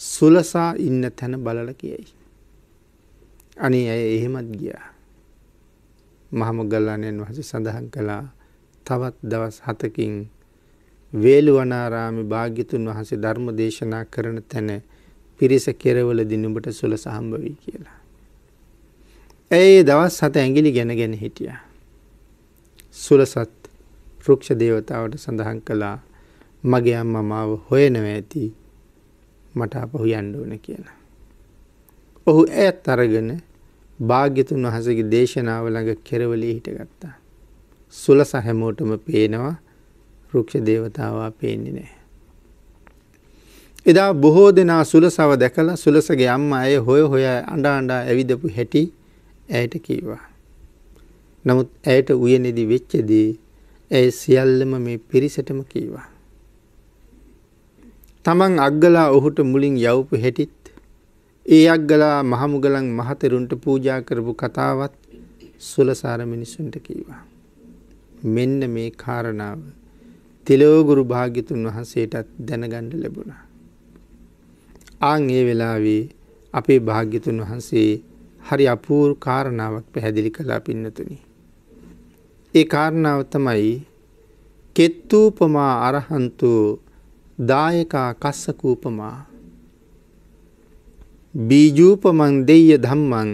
සුලසා ඉන්න තැන බලල කියයි. අනේ ඇය එහෙමත් ගියා. මහමොගල්ලානයන් වහස සඳහන් කළා තවත් දවස් හතකින් වේළුවනාරාමි භාග්‍යතුන් වහන්සේ ධර්ම දේශනා කරන තැන පිරිස කෙරවලදි නුඹට සුල සහම්භවී කියලා. ඇයි දවස් හත ඇඟිලි ගැන ගැන හිටියා. සුලසත් රුක්ෂ දේවතාවට සඳහන් කළා මගේ අම්මා මාව හොයනව ඇති මට අපහු යන්න ඕන කියලා. ඔහු ඇත් අරගෙන භාග්‍යතුන් වහසගේ දේශනාව ළඟ කෙරවලී හිටගත්තා. සුලස හැමෝටම පේනවා රුක්ෂ දේවතාවා පේන්නේ නෑ. එදා බොහෝ දෙනා සුලසව දැකලා සුලසගේ අම්ම අය හොය හොය අඩ අඩා ඇවිදපු හැටි ඇයට කීවා. නමුත් ඇයට උයනෙදි වෙච්චදී ඇය සියල්ලම මේ පිරිසටම කීවා. තමන් අග්ගලා ඔහුට මුලින් යවපු හැටිත් ඒ අග්ගලා මහමුගලන් මහතෙරුන්ට පූජා කරපු කතාවත් සුලසාර මිනිස්සුන්ට කීවා. මෙන්න මේ කාරණාව තිලෝගුරු භාග්‍යතුන් වහන්සේටත් දැනගණ්ඩ ලැබුණා. ආං ඒ වෙලාවේ අපේ භාග්‍යතුන් වහන්සේ හරි අපූර් කාරණාවක් පැහැදිලි කලා පින්නතුනි. ඒ කාරණාව තමයි කෙත්තූපමා අරහන්තු දායකා කස්සකූපමා බීජූපමං දෙය ධම්මං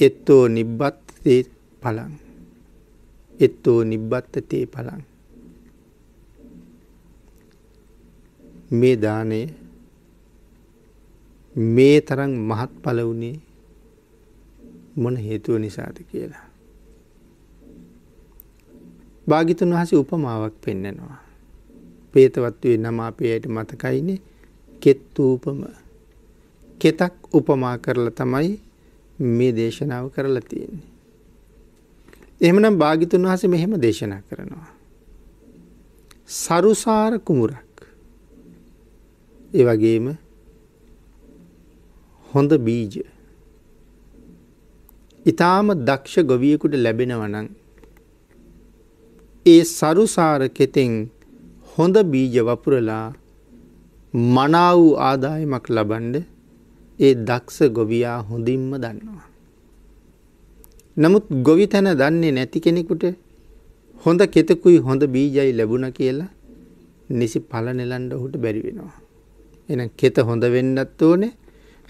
එත්තෝ නිබ්බත්තේ පලං එත්තෝ නිබ්බත්තතේ පලං මේ දානය මේ තරම් මහත් පල වුණේ මොන හේතුව නිසාද කියලා. භාගිතුන් වහසේ උපමාවක් පෙන්නනවා. පේතවත්වේ නම අපේයට මතකයිනේ කෙත්තූපම කෙතක් උපමා කරලා තමයි මේ දේශනාව කරලා තියෙන්නේ. එහෙමනම් භාගිතුන් වහසේ මෙහෙම දේශනා කරනවා. සරුසාර කුමුරක් ඒ වගේම හොඳ බීජ. ඉතාම දක්ෂ ගොවියකුට ලැබෙනවනං. ඒ සරුසාර කෙතෙන් හොඳ බීජ වපුරලා මනා වූ ආදායමක් ලබන්ඩ ඒ දක්ෂ ගොවියා හොඳින්ම දන්නවා. නමුත් ගොවි තැන දන්නේ නැති කෙනෙකුට හොඳ කෙතකුයි හොඳ බීජයි ලැබුණ කියලා නිසි පල නෙලන්ඩ ඔහුට බැරිවෙනවා. එන කෙත හොඳ වෙන්නත් ඕනේ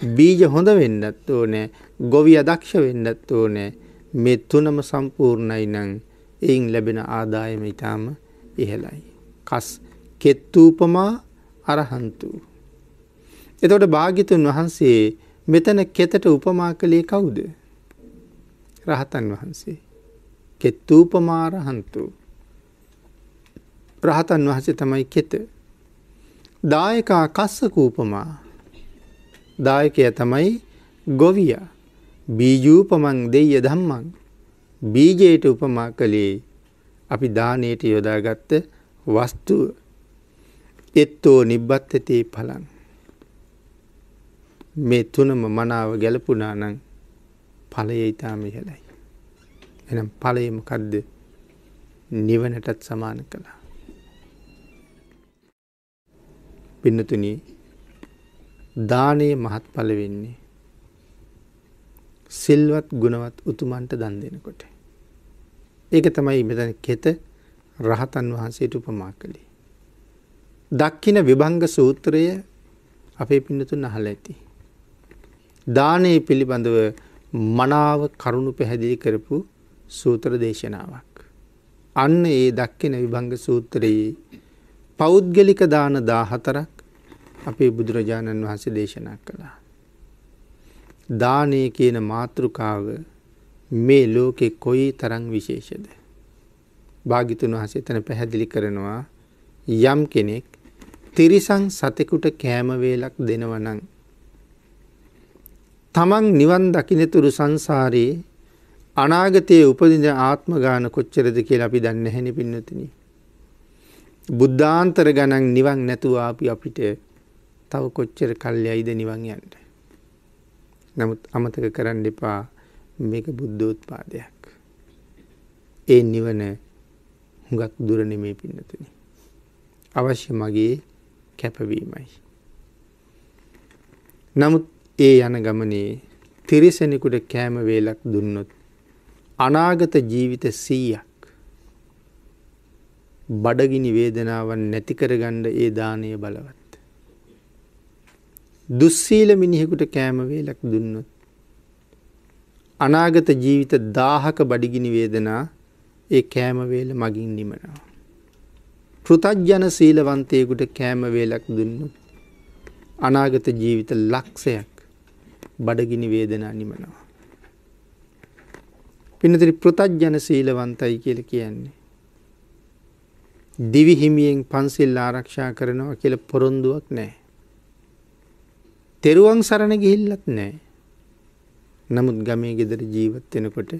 බීජ හොඳ වෙන්නත් ඕනෑ ගොවිය දක්ෂ වෙන්නත් ඕනෑ මේ තුනම සම්පූර්ණයි නං එයින් ලැබෙන ආදායම ඉතාම ඉහලයි. කස් කෙත්තූපමා අරහන්තු. එතොට භාගිතුන් වහන්සේ මෙතන කෙතට උපමා කළේ කවුද. රහතන් වහන්සේ. කෙත්තූපමාරහන්තු. රහතන් වහසේ තමයි කෙත. දායකා කස්සකූපමා දායකය තමයි ගොවිය බීජූපමං දෙය දම්මං බීජයට උපමා කළේ අපි දානයට යොදාගත්ත වස්තුව එත්තෝ නිබ්බත්තතේ පලන් මේ තුනම මනාව ගැලපුනානං පලය ඉතාම ඉහලයි. එනම් පලයමකදද නිවනටත් සමාන කළා. පින්නතුන දානයේ මහත් පල වෙන්නේ. සිල්වත් ගුණවත් උතුමන්ට දන් දෙනකොට. ඒක තමයි මෙතන කෙත රහතන් වහන්සේට උපමා කළේ. දක්කින විභංග සූත්‍රය අපේ පින්නතුන් අහල ඇති. දානයේ පිළිබඳව මනාව කරුණු පැහැදිලි කරපු සූත්‍ර දේශනාවක්. අන්න ඒ දක්කින විභංග සූත්‍රයේ පෞද්ගලික දාන දාහතරක් අපේ බුදුරජාණන් වහන්සේ දේශනා කළා. දානය කියන මාතෘකාව මේ ලෝකෙ කොයි තරං විශේෂද. භාගිතුන් වහසේ තන පැහැදිලි කරනවා යම් කෙනෙක් තිරිසං සතෙකුට කෑමවේලක් දෙනවනං. තමන් නිවන් දකිනතුරු සංසාරයේ අනාගතයේ උපදින ආත්ම ගාන කොච්චරද කියලා අපි දන්න හැනි පින්නතිනි. බුද්ධාන්තර ගණන් නිවන් නැතුව අපි අපිට තව කොච්චර කල්යයිද නිවන් යන්ට. නමුත් අමතක කරන්න එපා මේක බුද්ධෝත්පාදයක්. ඒ නිවන හුඟක් දුරනෙමේ පින්නතුනි. අවශ්‍ය මගේ කැපවීමයි. නමුත් ඒ යන ගමනේ තිරිසෙනෙකුට කෑම වේලක් දුන්නොත් අනාගත ජීවිත සීයක් බඩගිනි වේදනාවන් නැතිකරගණ්ඩ ඒ දානය බලවත්. දුස්සීල මිනිහෙකුට කෑම වේලක් දුන්නොත්. අනාගත ජීවිත දාහක බඩිගිනි වේදනා ඒ කෑම වේල මගින් නිමනවා. පෘතජ්ජන සීලවන්තයෙකුට කෑම වේලක් දුන්නොත් අනාගත ජීවිත ලක්ෂයක් බඩගිනි වේදනා නිමනවා. පිනතිරි පෘතජ්ජන සීලවන්තයි කියල කියන්නේ. දිවි හිමියෙන් පන්සිල් ආරක්ෂා කරනවා කියල පොරොන්දුවක් නෑ. තෙරුවන් සරණ ගිහිල්ලත් නෑ. නමුත් ගමේ ගෙදර ජීවත් වෙනකොට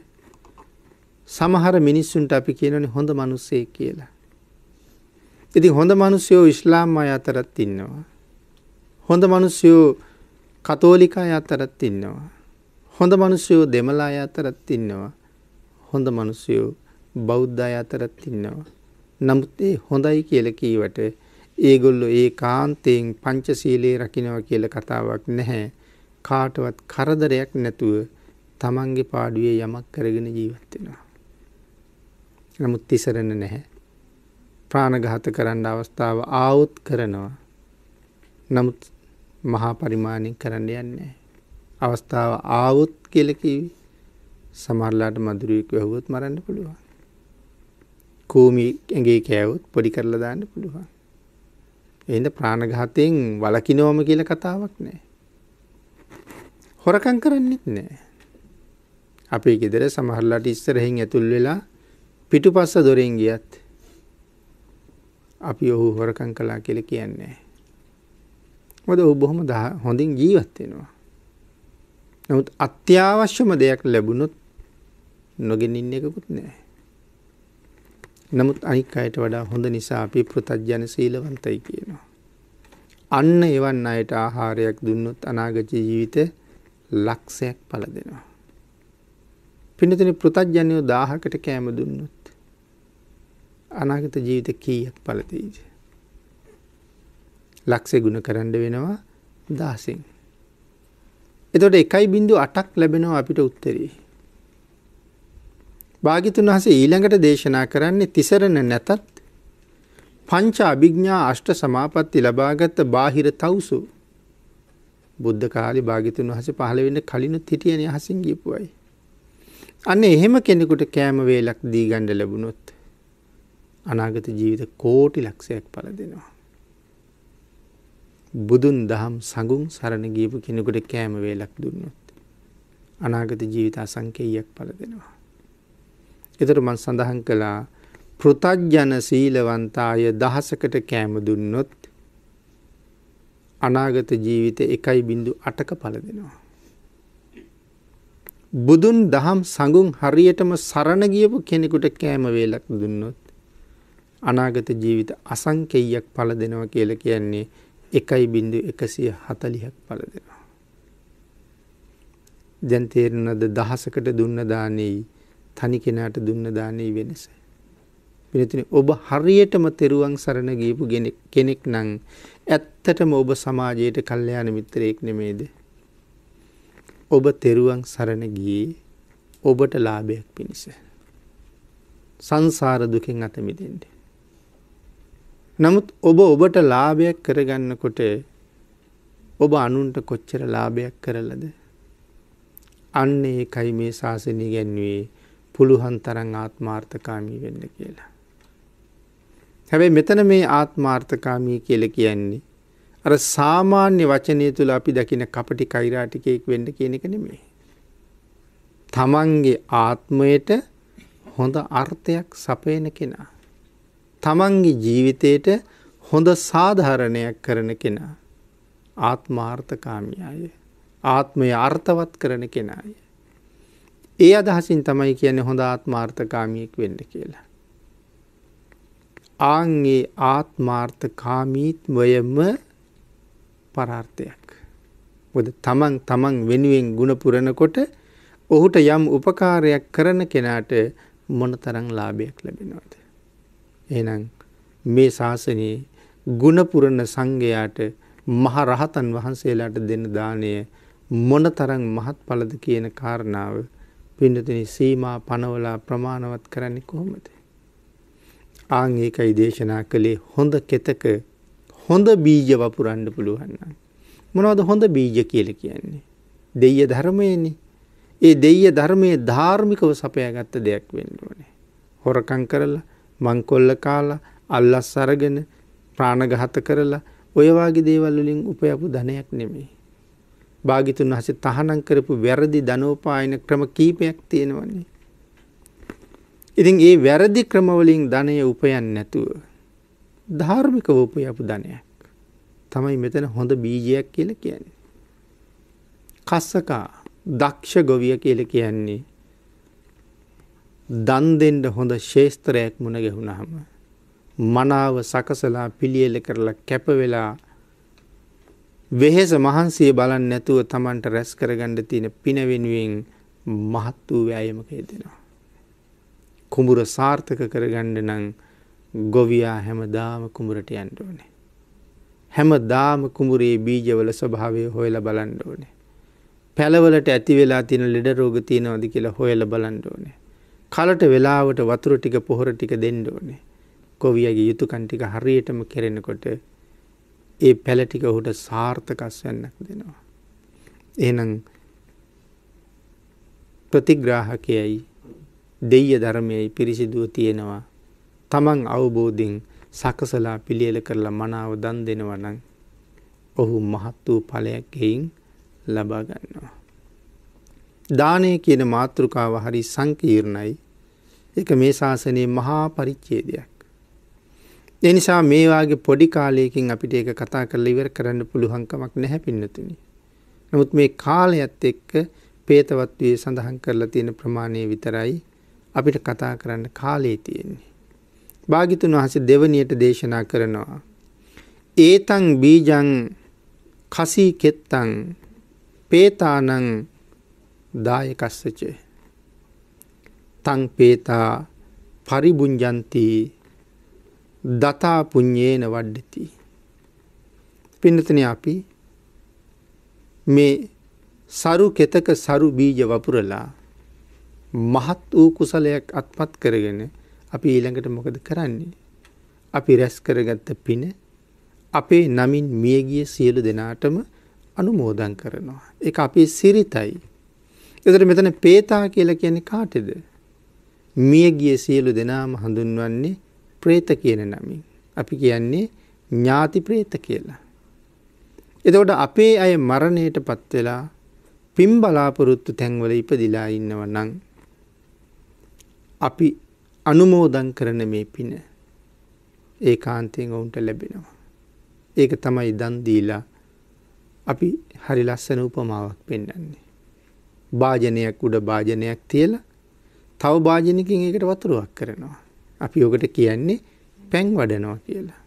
සමහර මිනිස්සුන්ට අපි කියනනි හොඳ මනුස්සේ කියලා. ඉතින් හොඳ මනුස්යෝ ඉස්ලාම් අය අතරත් ඉන්නවා. හොඳ මනුස්යෝ කතෝලිකා අතරත් ඉන්නවා. හොඳ මනුස්යෝ දෙමලා අතරත් ඉන්නවා. හොඳ මනුස්යෝ බෞද්ධ අතරත් ඉන්නවා. නමුත් ඒ හොඳයි කියල කීවට ඒගොල්ලො ඒ කාන්තයෙන් පංචසීලයේ රකිනව කියල කතාවක් නැහැ. කාටවත් කරදරයක් නැතුව තමන්ගේ පාඩුවේ යමක් කරගෙන ජීවත්වෙනවා. නමුත් තිසරණ නැහැ. ප්‍රාණඝාත කරන්න අවස්ථාව ආවුත් කරනවා. නමුත් මහා පරිමාණින් කරන්න යන්නේ. අවස්ථාව ආවුත් කියලකිවි සමරලාට මදුරුවෙක් වැහුවොත් මරන්න පුළුවන්. කූමි ඇගේ කෑවුත් පොඩි කරලා දාන්න පුළුවන්. එහින්ද ප්‍රාණඝාතයෙන් වලකිනෝම කියල කතාවක් නෑ. හොරකං කරන්නෙත් නෑ. අපේ ගෙදර සමහරලාට ඉස්සරහින් ඇතුල් වෙලා පිටු පස්ස දොරෙන් ගියත් අපි ඔහු හොරකං කලා කියල කියන්නේ. මොද ඔහු බොහොම හොඳින් ජීවත්වෙනවා. නමුත් අත්‍යවශ්‍යම දෙයක් ලැබුණොත් නොගෙන ඉන්න එකකුත් නෑ. නමුත් අනික් අයට වඩා හොඳ නිසා අපි පෘතජ්ජන සීලවන්තයි කියනවා. අන්න එවන් අයට ආහාරයක් දුන්නොත් අනාගත ජීවිත ලක්ෂයක් පල දෙනවා. පිනතින පෘතජ්ජනයෝ දාහකට කෑම දුන්නොත්. අනාගත ජීවිත කීයක් පලතීජ. ලක්ෂය ගුණ කරන්න වෙනවා දාසින්. එතොට එකයි බිඳු අටක් ලැබෙනවා අපිට උත්තරී. භාගිතුන් වහස ඊළඟට දේශනා කරන්නේ තිසරණ නැතත් පංච අභිග්ඥා අෂ්ට සමාපත්ති ලබාගත්ත බාහිර තවුසු බුද්ධ කාලි භාගිතුන් වහස පහළවෙන්න කලිනුත් හිටියන හසින් ගිපුයි. අන්න එහෙම කෙනෙකුට කෑම වේලක් දී ගණ්ඩ ලැබුණොත් අනාගත ජීවිත කෝටි ලක්ෂයක් පල දෙනවා. බුදුන් දහම් සඟුම් සරණ ගීපු කෙනෙකුට කෑම වේලක් දුන්නොත්. අනාගත ජීවිත අසංකේයක් පල දෙනවා. එතර මන් සඳහන් කළා පෘතජ්ජන සීලවන්තාය දහසකට කෑම දුන්නොත් අනාගත ජීවිත එකයි බිඳු අටක පල දෙනවා. බුදුන් දහම් සඟුන් හරියටම සරණ ගියපු කෙනෙකුට කෑම වේලක් දුන්නොත් අනාගත ජීවිත අසංකෙයියක් පල දෙනවා කියල කියන්නේ එකයි බිඳු එකසිය හතලිහක් පල දෙනවා. දැන්තේරනද දහසකට දුන්න දානෙයි තනි කෙනාට දුන්න දානී වෙනස. පිනතින ඔබ හරියටම තෙරුවන් සරණ ගීපු කෙනෙක් නං ඇත්තටම ඔබ සමාජයට කල්්‍යයාන මිත්‍රයෙක් නෙමේද. ඔබ තෙරුවන් සරණ ගියේ ඔබට ලාභයක් පිණිස. සංසාර දුකෙන් අතමිදෙන්ට. නමුත් ඔබ ඔබට ලාභයක් කරගන්නකොට ඔබ අනුන්ට කොච්චර ලාභයක් කරලද. අන්න ඒකයි මේ ශාසනය ගැන්වේ පුළුවන් තරන් ආත්මාර්ථකාමී වෙන්න කියලා. හැබැයි මෙතන මේ ආත්මාර්ථකාමී කියල කියන්නේ. අර සාමාන්‍ය වචනය තුළ අපි දකින කපටි කයිරාටිකයෙක් වෙන්න කියන එක නෙමේ. තමන්ගේ ආත්මයට හොඳ අර්ථයක් සපයන කෙනා. තමන්ගේ ජීවිතයට හොඳ සාධාරණයක් කරන කෙනා. ආත්මාර්ථකාමියාය. ආත්මය අර්ථවත් කරන කෙනාය. ඒ අදහසින් තමයි කියන හොඳ ආත්මාර්ථකාමියෙක් වෙන්න කියලා. ආන්ගේ ආත්මාර්ථකාමීත්වයම පරාර්ථයක්. ොද තමන් තමන් වෙනුවෙන් ගුණපුරණකොට ඔහුට යම් උපකාරයක් කරන කෙනාට මොන තරං ලාභයක් ලැබෙනවාද. එනම් මේ ශාසනයේ ගුණපුරණ සංඝයාට මහ රහතන් වහන්සේලාට දෙන්න දානය මොන තරං මහත් පලද කියන කාරණාව පිඩතන සීමා පනවලා ප්‍රමාණවත් කරන්නේ කොහොමද. ආං ඒකයි දේශනා කළේ හොඳ කෙතක හොඳ බීජ වපුරන්න පුළුවන්න. මොනවද හොඳ බීජ කියල කියන්නේ. දෙය ධර්මයනි ඒ දෙය ධර්මයේ ධාර්මිකව සපයාගත්ත දෙයක් වෙන්න ඕනේ. හොරකං කරලා මංකොල්ල කාලා අල්ලස් අරගෙන ප්‍රාණඝාත කරලා ඔය වගේ දේවල් වලින් උපයපු ධනයක් නෙමෙයි. භාග්‍යතුන් වහන්සේ තහනම් කරපු වැරදි ධනෝපායන ක්‍රම කීපයක් තියෙනවනේ. ඉතින් ඒ වැරදි ක්‍රම වලින් ධනය උපයන්නේ නැතුව ධාර්මිකව උපයපු ධනයක් තමයි මෙතන හොඳ බීජයක් කියලා කියන්නේ. කස්සකා දක්ෂ ගොවිය කියලා කියන්නේ දන් දෙන්න හොඳ ශේස්ත්‍රයක් මුණ ගැහුණාම මනාව සකසලා පිළියෙල කරලා කැප වෙලා වෙහෙස මහන්සිය බලන්න නැතුව Tamanට රැස් කරගන්න තියෙන පින වෙනුවෙන් මහත් වූ වෑයමක යෙදෙනවා. කුඹුර සාර්ථක කරගන්න නම් ගොවියා හැමදාම කුඹුරට යන්න ඕනේ. හැමදාම කුඹුරේ බීජවල ස්වභාවය හොයලා බලන්න ඕනේ. පැලවලට ඇති වෙලා තියෙන ලෙඩ රෝග තියෙනවද කියලා හොයලා බලන්න ඕනේ. කලට වෙලාවට වතුර ටික පොහොර ටික දෙන්න ඕනේ. ගොවියගේ යුතුයකම් ටික හරියටම කෙරෙනකොට ඒ පැල ටික ඔහුට සාර්ථකස්වන්නක් දෙනවා. එහෙනම් ප්‍රතිග්‍රාහකයයි දෙය ධර්මයයි පිරිසිදුව තියෙනවා. තමන් අවබෝධින් සකසලා පිළියල කරලා මනාව දන් දෙනවනං ඔහු මහත් වූ ඵලයක් ගෙයින් ලබා ගන්නවා. දානය කියන මාතෘකාව හරි සංකීර්ණයි. ඒක මේ ශාසනයේ මහා පරිච්ඡේදයක්. ඒ නිසා මේ වාගේ පොඩි කාලයකින් අපිට ඒක කතා කරලා ඉවර කරන්න පුළුවන්කමක් නැහැ පින්නතුනි. නමුත් මේ කාලයත් එක්ක පේතවත්වයේ සඳහන් කරලා තියෙන ප්‍රමාණය විතරයි අපිට කතා කරන්න කාලේ තියෙන්නේ. භාගිතුන් වහන්සේ දෙවනියට දේශනා කරනවා. ඒතං බීජං කසී කෙත්තං පේතානං දායකස්සච තං පේතා පරිබුංජන්ති දතා පුඤ්ඤේන වඩ්ඩති පින්නතන අපි මේ සරු කෙතක සරු බීජ වපුරලා මහත් වූ කුසලයක් අත්පත් කරගෙන අපි ඊළඟට මොකද කරන්නේ? අපි රැස් කරගත්ත පින අපේ නමින් මියගිය සියලු දෙනාටම අනුමෝදන් කරනවා. ඒක අපේ සිරිතයි. එතකොට මෙතන පේතා කියලා කියන්නේ කාටද? මියගිය සියලු දෙනාම හඳුන්වන්නේ ප්‍රේත කියන නමින්. අපි කියන්නේ ඥාති ප්‍රේත කියලා. එතකොට අපේ අය මරණයට පත්වෙලා පින් බලාපොරොත්තු තැන්වල ඉපදිලා ඉන්නව නං. අපි අනුමෝදන් කරන මේ පින ඒ කාන්තයෙන් ඔවුන්ට ලැබෙනවා. ඒක තමයි දන්දීලා අපි හරි ලස්සන උපමාවක් පෙන්න්නේ. භාජනයක් උඩ භාජනයක් තියලා තව භාජනකින් ඒකට වතුරක් කරනවා. අපි ඔකට කියන්නේ පැන් වඩනවා කියලා.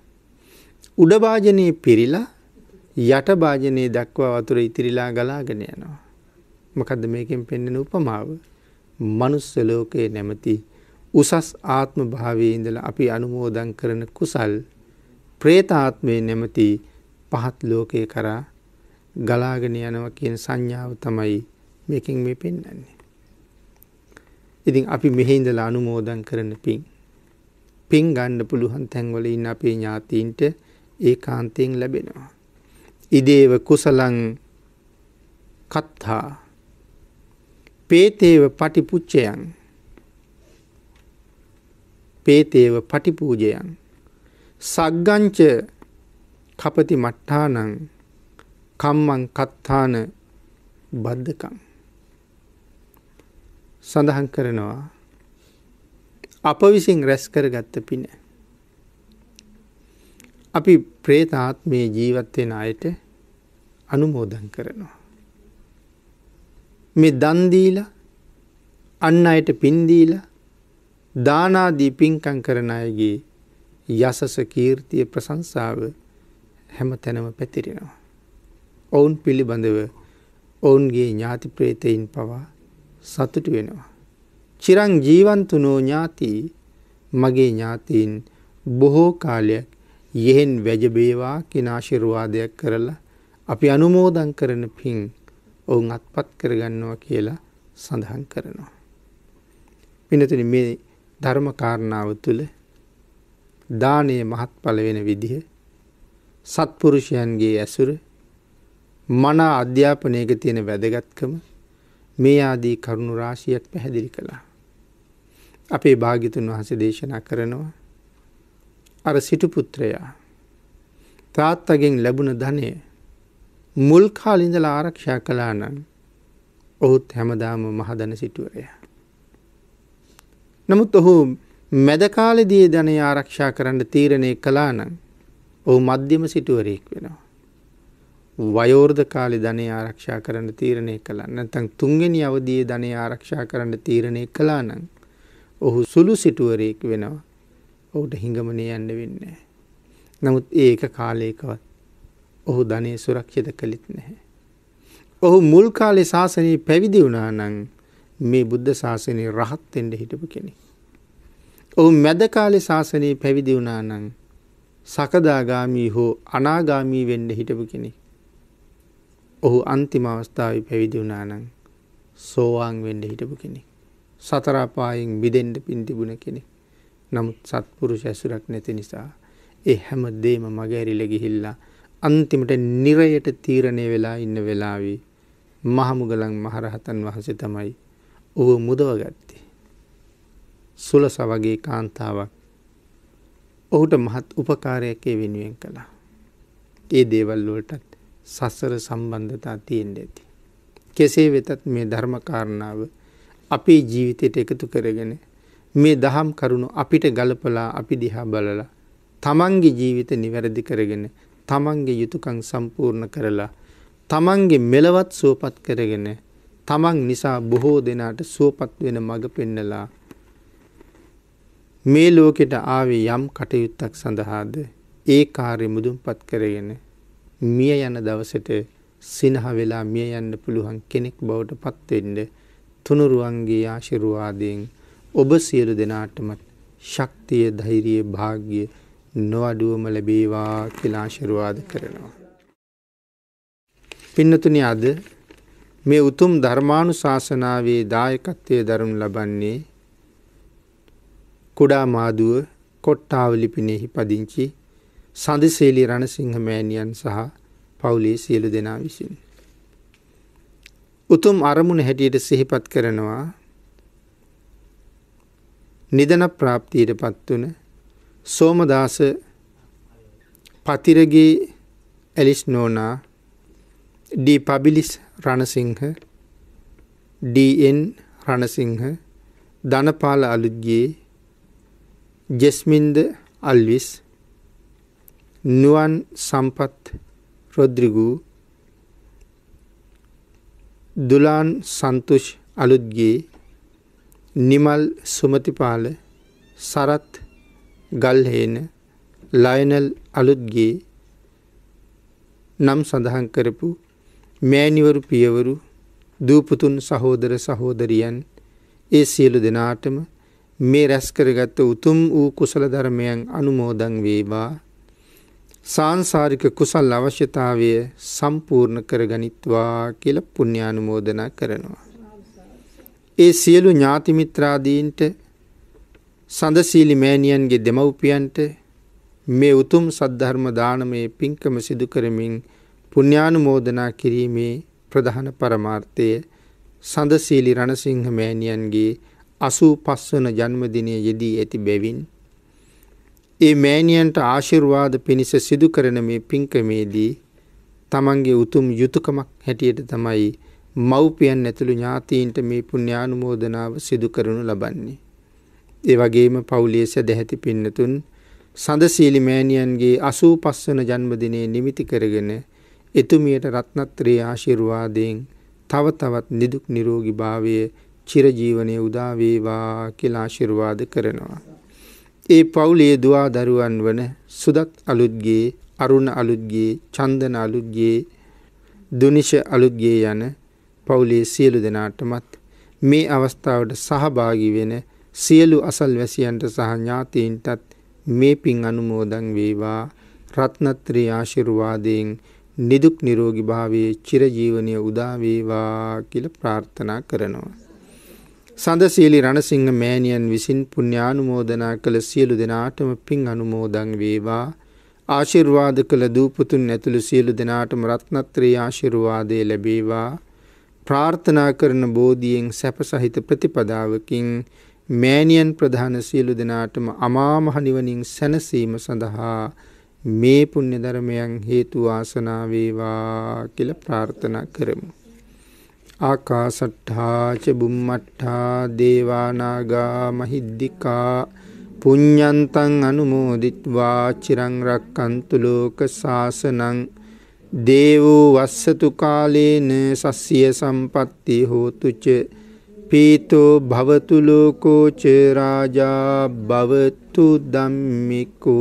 උඩ භාජනයේ පිරීලා යට භාජනයේ දක්වා වතුර ඉතිරිලා ගලාගෙන යනවා. මොකද්ද මේකෙන් පෙන්වන උපමාව? මනුස්ස ලෝකයේ නැමැති උසස් ආත්ම භාවයේ ඉඳලා අපි අනුමෝදන් කරන කුසල් പ്രേතාත්මේ නැමැති පහත් ලෝකේ කරා ගලාගෙන යනවා කියන සංඥාව තමයි මේකෙන් මේ පෙන්වන්නේ. ඉතින් අපි මෙහි ඉඳලා අනුමෝදන් කරන පින්. පින් ගන්න පුළුවන් තැන්වල ඉන්න අපේ ඥාතීන්ට ඒකාන්තයෙන් ලැබෙනවා. ඉදේව කුසලං කත්තා පේතේව පටිපුච්චයන් පේතේව පටිපූජයන් සග්ගංච කපති මට්ඨානං කම්මං කත්තාන බද්ධකම් සඳහන් කරනවා. අප විසින් රැස් කරගත්ත පින. අපි ප්‍රේතාත්මයේ ජීවත් වෙන අයට අනුමෝදන් කරනවා. මේ දන් දීලා අන් අයට පින් දීලා දානාදී පින්කම් කරන අයගේ යසස කීර්තිය ප්‍රශංසාව හැම තැනම පැතිරෙනවා. ඔවුන් පිළිබඳව ඔවුන්ගේ ඥාති ප්‍රේතයින් පවා සතුටු වෙනවා. චිරං ජීවන්තුනෝ ඥාති මගේ ඥාතීන් බොහෝ කාලයක් යෙහෙන් වැජබේවා කියන ආශිර්වාදයක් කරලා අපි අනුමෝදන් කරන පින් ඔවුන් අත්පත් කරගන්නවා කියලා සඳහන් කරනවා. පිනතුනි මේ ධර්ම කාරණාව තුළ දානයේ මහත්ඵල වෙන විදිහ සත්පුරුෂයන්ගේ ඇසුර මනා අධ්‍යාපනයක තියෙන වැදගත්කම මේ ආදී කරුණු රාශියක් පැහැදිලි කළා. අපේ භාගිතුන් වහස දේශනා කරනවා. අර සිටුපුත්‍රයා තාත්තගෙන් ලැබුණ ධනය මුල් කාලිඳලා ආරක්ෂා කලා නම් ඔහුත් හැමදාම මහදන සිටුවරය. නමුත් ඔහු මැදකාලෙදී ධනය ආරක්ෂා කරන්න තීරණය කලා නම් ඔහු මධ්‍යම සිටුවරයෙක් වෙනවා. වයෝර්ධ කාලෙ ධනය ආරක්ෂා කරන්න තීරණය කළා නැතන් තුන්ගෙන අවදියේ ධනය ආරක්ෂා කරන්න තීරණය කලා නම් ඔහු සුළු සිටුවරයෙක් වෙනවා ඔහුට හිඟමනය යන්න වෙන්නේ. නමුත් ඒක කාලයකවත් ඔහු ධනය සුරක්ෂිත කළිත් නැහැ. ඔහු මුල් කාලෙ ශාසනයේ පැවිදි වුණා නං මේ බුද්ධ ශාසනය රහත්තෙන්ට හිටපු කෙනෙ. ඔහු මැද කාලෙ ශාසනයේ පැවිදි වුණා නං සකදාගාමී හෝ අනාගාමී වෙන්ඩ හිටපු කෙනෙ. ඔහු අන්තිම අවස්ථාව පැවිදි වුණා නං සෝවාන් වෙන්ඩ හිටපු කෙනෙ. සතරාපායෙන් බිදෙන්ඩ පින්තිබුණ කෙනෙ. නමුත් සත්පුරුෂ ඇසුරක් නැති නිසා ඒ හැම දේම මගඇරිල ගිහිල්ලා අන්තිමට නිරයට තීරණය වෙලා ඉන්න වෙලාවී මහමුගලන් මහරහතන් වහස තමයි ඔහු මුදවගත්තේ. සුලස වගේ කාන්තාවක් ඔහුට මහත් උපකාරයකේ වෙනුවෙන් කළා. ඒ දේවල්ලුවටත් සස්සර සම්බන්ධතා තියෙන් ඇති. කෙසේ වෙතත් මේ ධර්මකාරණාව අපේ ජීවිතයට එකතු කරගෙන මේ දහම් කරුණු අපිට ගලපලා අපි දිහා බලලා තමන්ගේ ජීවිත නිවැරදි කරගෙන තමන්ගේ යුතුකං සම්පූර්ණ කරලා තමන්ගේ මෙලවත් සුවපත් කරගෙන තමන් නිසා බොහෝ දෙනාට සුවපත් වෙන මඟ පෙන්නලා මේ ලෝකෙට ආවේ යම් කටයුත්තක් සඳහාද ඒ කාර්ය මුදුන්පත් කරගෙන මිය යන දවසට සිනහ වෙලා මිය යන්න පුළුවන් කෙනෙක් බවට පත්වෙන්න තුනුරුවන්ගේ ආශිරුවාදයෙන් ඔබ සියලු දෙනාටමත් ශක්තිය ධෛරිය භාග්‍ය නොඅඩුවම ලැබේවා කියලා ආශිර්වාද කරනවා. පින්නතුනි අද මේ උතුම් ධර්මානුශාසනාවේ දායකත්වයේ දරනු ලබන්නේ කුඩා මාදුව කොට්ටාවලිපිනෙහි පදිංචි සඳසේලි රණසිංහ මෑණියන් සහ පවුලේ සියලු දෙනා විසින්. උතුම් අරමුණ හැටියට සිහිපත් කරනවා නිදන ප්‍රාප්තියට පත්වන Somadasa Pathirage Alice Nona D Pabilis Ranasinghe Dan Ranasinghe Dhanapala Aluthge Jesminda Alwis Nuwan Sampath Rodrigo Dulan Santhush Aluthge Nimal Sumathipala Sarath Galhena Lionel Aluthge නම් සඳහන් කරපු මෑනිවරු පියවරු දූපුතුන් සහෝදර සහෝදරියන් ඒ සියලු දෙනාටම මේ රැස්කරගත්ත උතුම් වූ කුසල ධර්මයන් අනුමෝදන් වේවා. සාංසාරික කුසල් අවශ්‍යතාවය සම්පූර්ණ කරගනිත්වා කියල පුුණ්‍යානුමෝදනා කරනවා. ඒ සියලු ඥාතිමිත්‍රාදීන්ට සඳසීලි මෑණියන්ගේ දෙමව්පියන්ට මේ උතුම් සද්ධර්ම දානමේ පින්කම සිදු කරමින් පුණ්‍යානුමෝදනා කිරීමේ ප්‍රධාන පරමාර්ථය සඳසීලි රණසිංහ මෑණියන්ගේ අසූ පස්වන ජන්මදිනය යෙදී ඇති බැවින් ඒ මෑණියන්ට ආශිර්වාද පිණිස සිදු කරන මේ පින්කමේදී තමන්ගේ උතුම් යුතුකමක් හැටියට තමයි මව්පියන් ඇතුළු ඥාතීන්ට මේ පුණ්‍යානුමෝදනාව සිදු කරනු ලබන්නේ. ඒ වගේම පවුලේ සැදැහැති පින්නතුන් සඳසීලි මෑණියන්ගේ අසූ පස්වන ජන්මදිනය නිමිති කරගෙන එතුමියට රත්නත්‍රයේ ආශිර්වාදයෙන් තව තවත් නිදුක් නිරෝගි භාවය චිරජීවනය උදාවේවා කියලා ආශිර්වාද කරනවා. ඒ පවුලේ දුවා දරුවන් වන සුදත් අලුත්ගේ අරුණ අලුත්ගේ චන්දන අලුත්ගේ දුනිශ අලුත්ගේ යන පවුලේ සියලු දෙනාටමත් මේ අවස්ථාවට සහභාගි වෙන සියලු අසල් වැසියන්ට සහ ඥාතීන්ටත් මේ පින් අනුමෝදන් වේවා රත්නත්‍රී ආශිර්වාදයෙන් නිදුක් නිරෝගි භාවයේ චිරජීවනය උදාවේවා කියල ප්‍රාර්ථනා කරනවා. සඳසීලි රණසිංහ මෑණියන් විසින් පුුණ්‍යානුමෝදනා කළ සියලු දෙනාටම පින් අනුමෝදං වේවා ආශිර්වාද කළ දූපුතුන් ඇතුළු සියලු දෙනාටම රත්නත්‍රී ආශිර්වාදය ලැබේවා ප්‍රාර්ථනා කරන බෝධියෙන් සැප සහිත ප්‍රතිපදාවකින් මෑණියන් ප්‍රධාන සියලු දෙනාටම අමා මහ නිවනින් සැනසීම සඳහා මේ පුණ්‍ය ධර්මයන් හේතු වාසනා වේවා කියලා ප්‍රාර්ථනා කරමු. ආකාසට්ඨා ච බුම්මට්ඨා දේවානාගා මහිද්దికා පුඤ්ඤන්තං අනුමෝදිත්වා චිරං රක්칸තු ලෝක සාසනං දේවෝ වස්සතු කාලේන සස්සිය සම්පත්ති හෝතු ච පීතෝ භවතු ලෝකෝ ච රාජා භවතු ධම්මිකෝ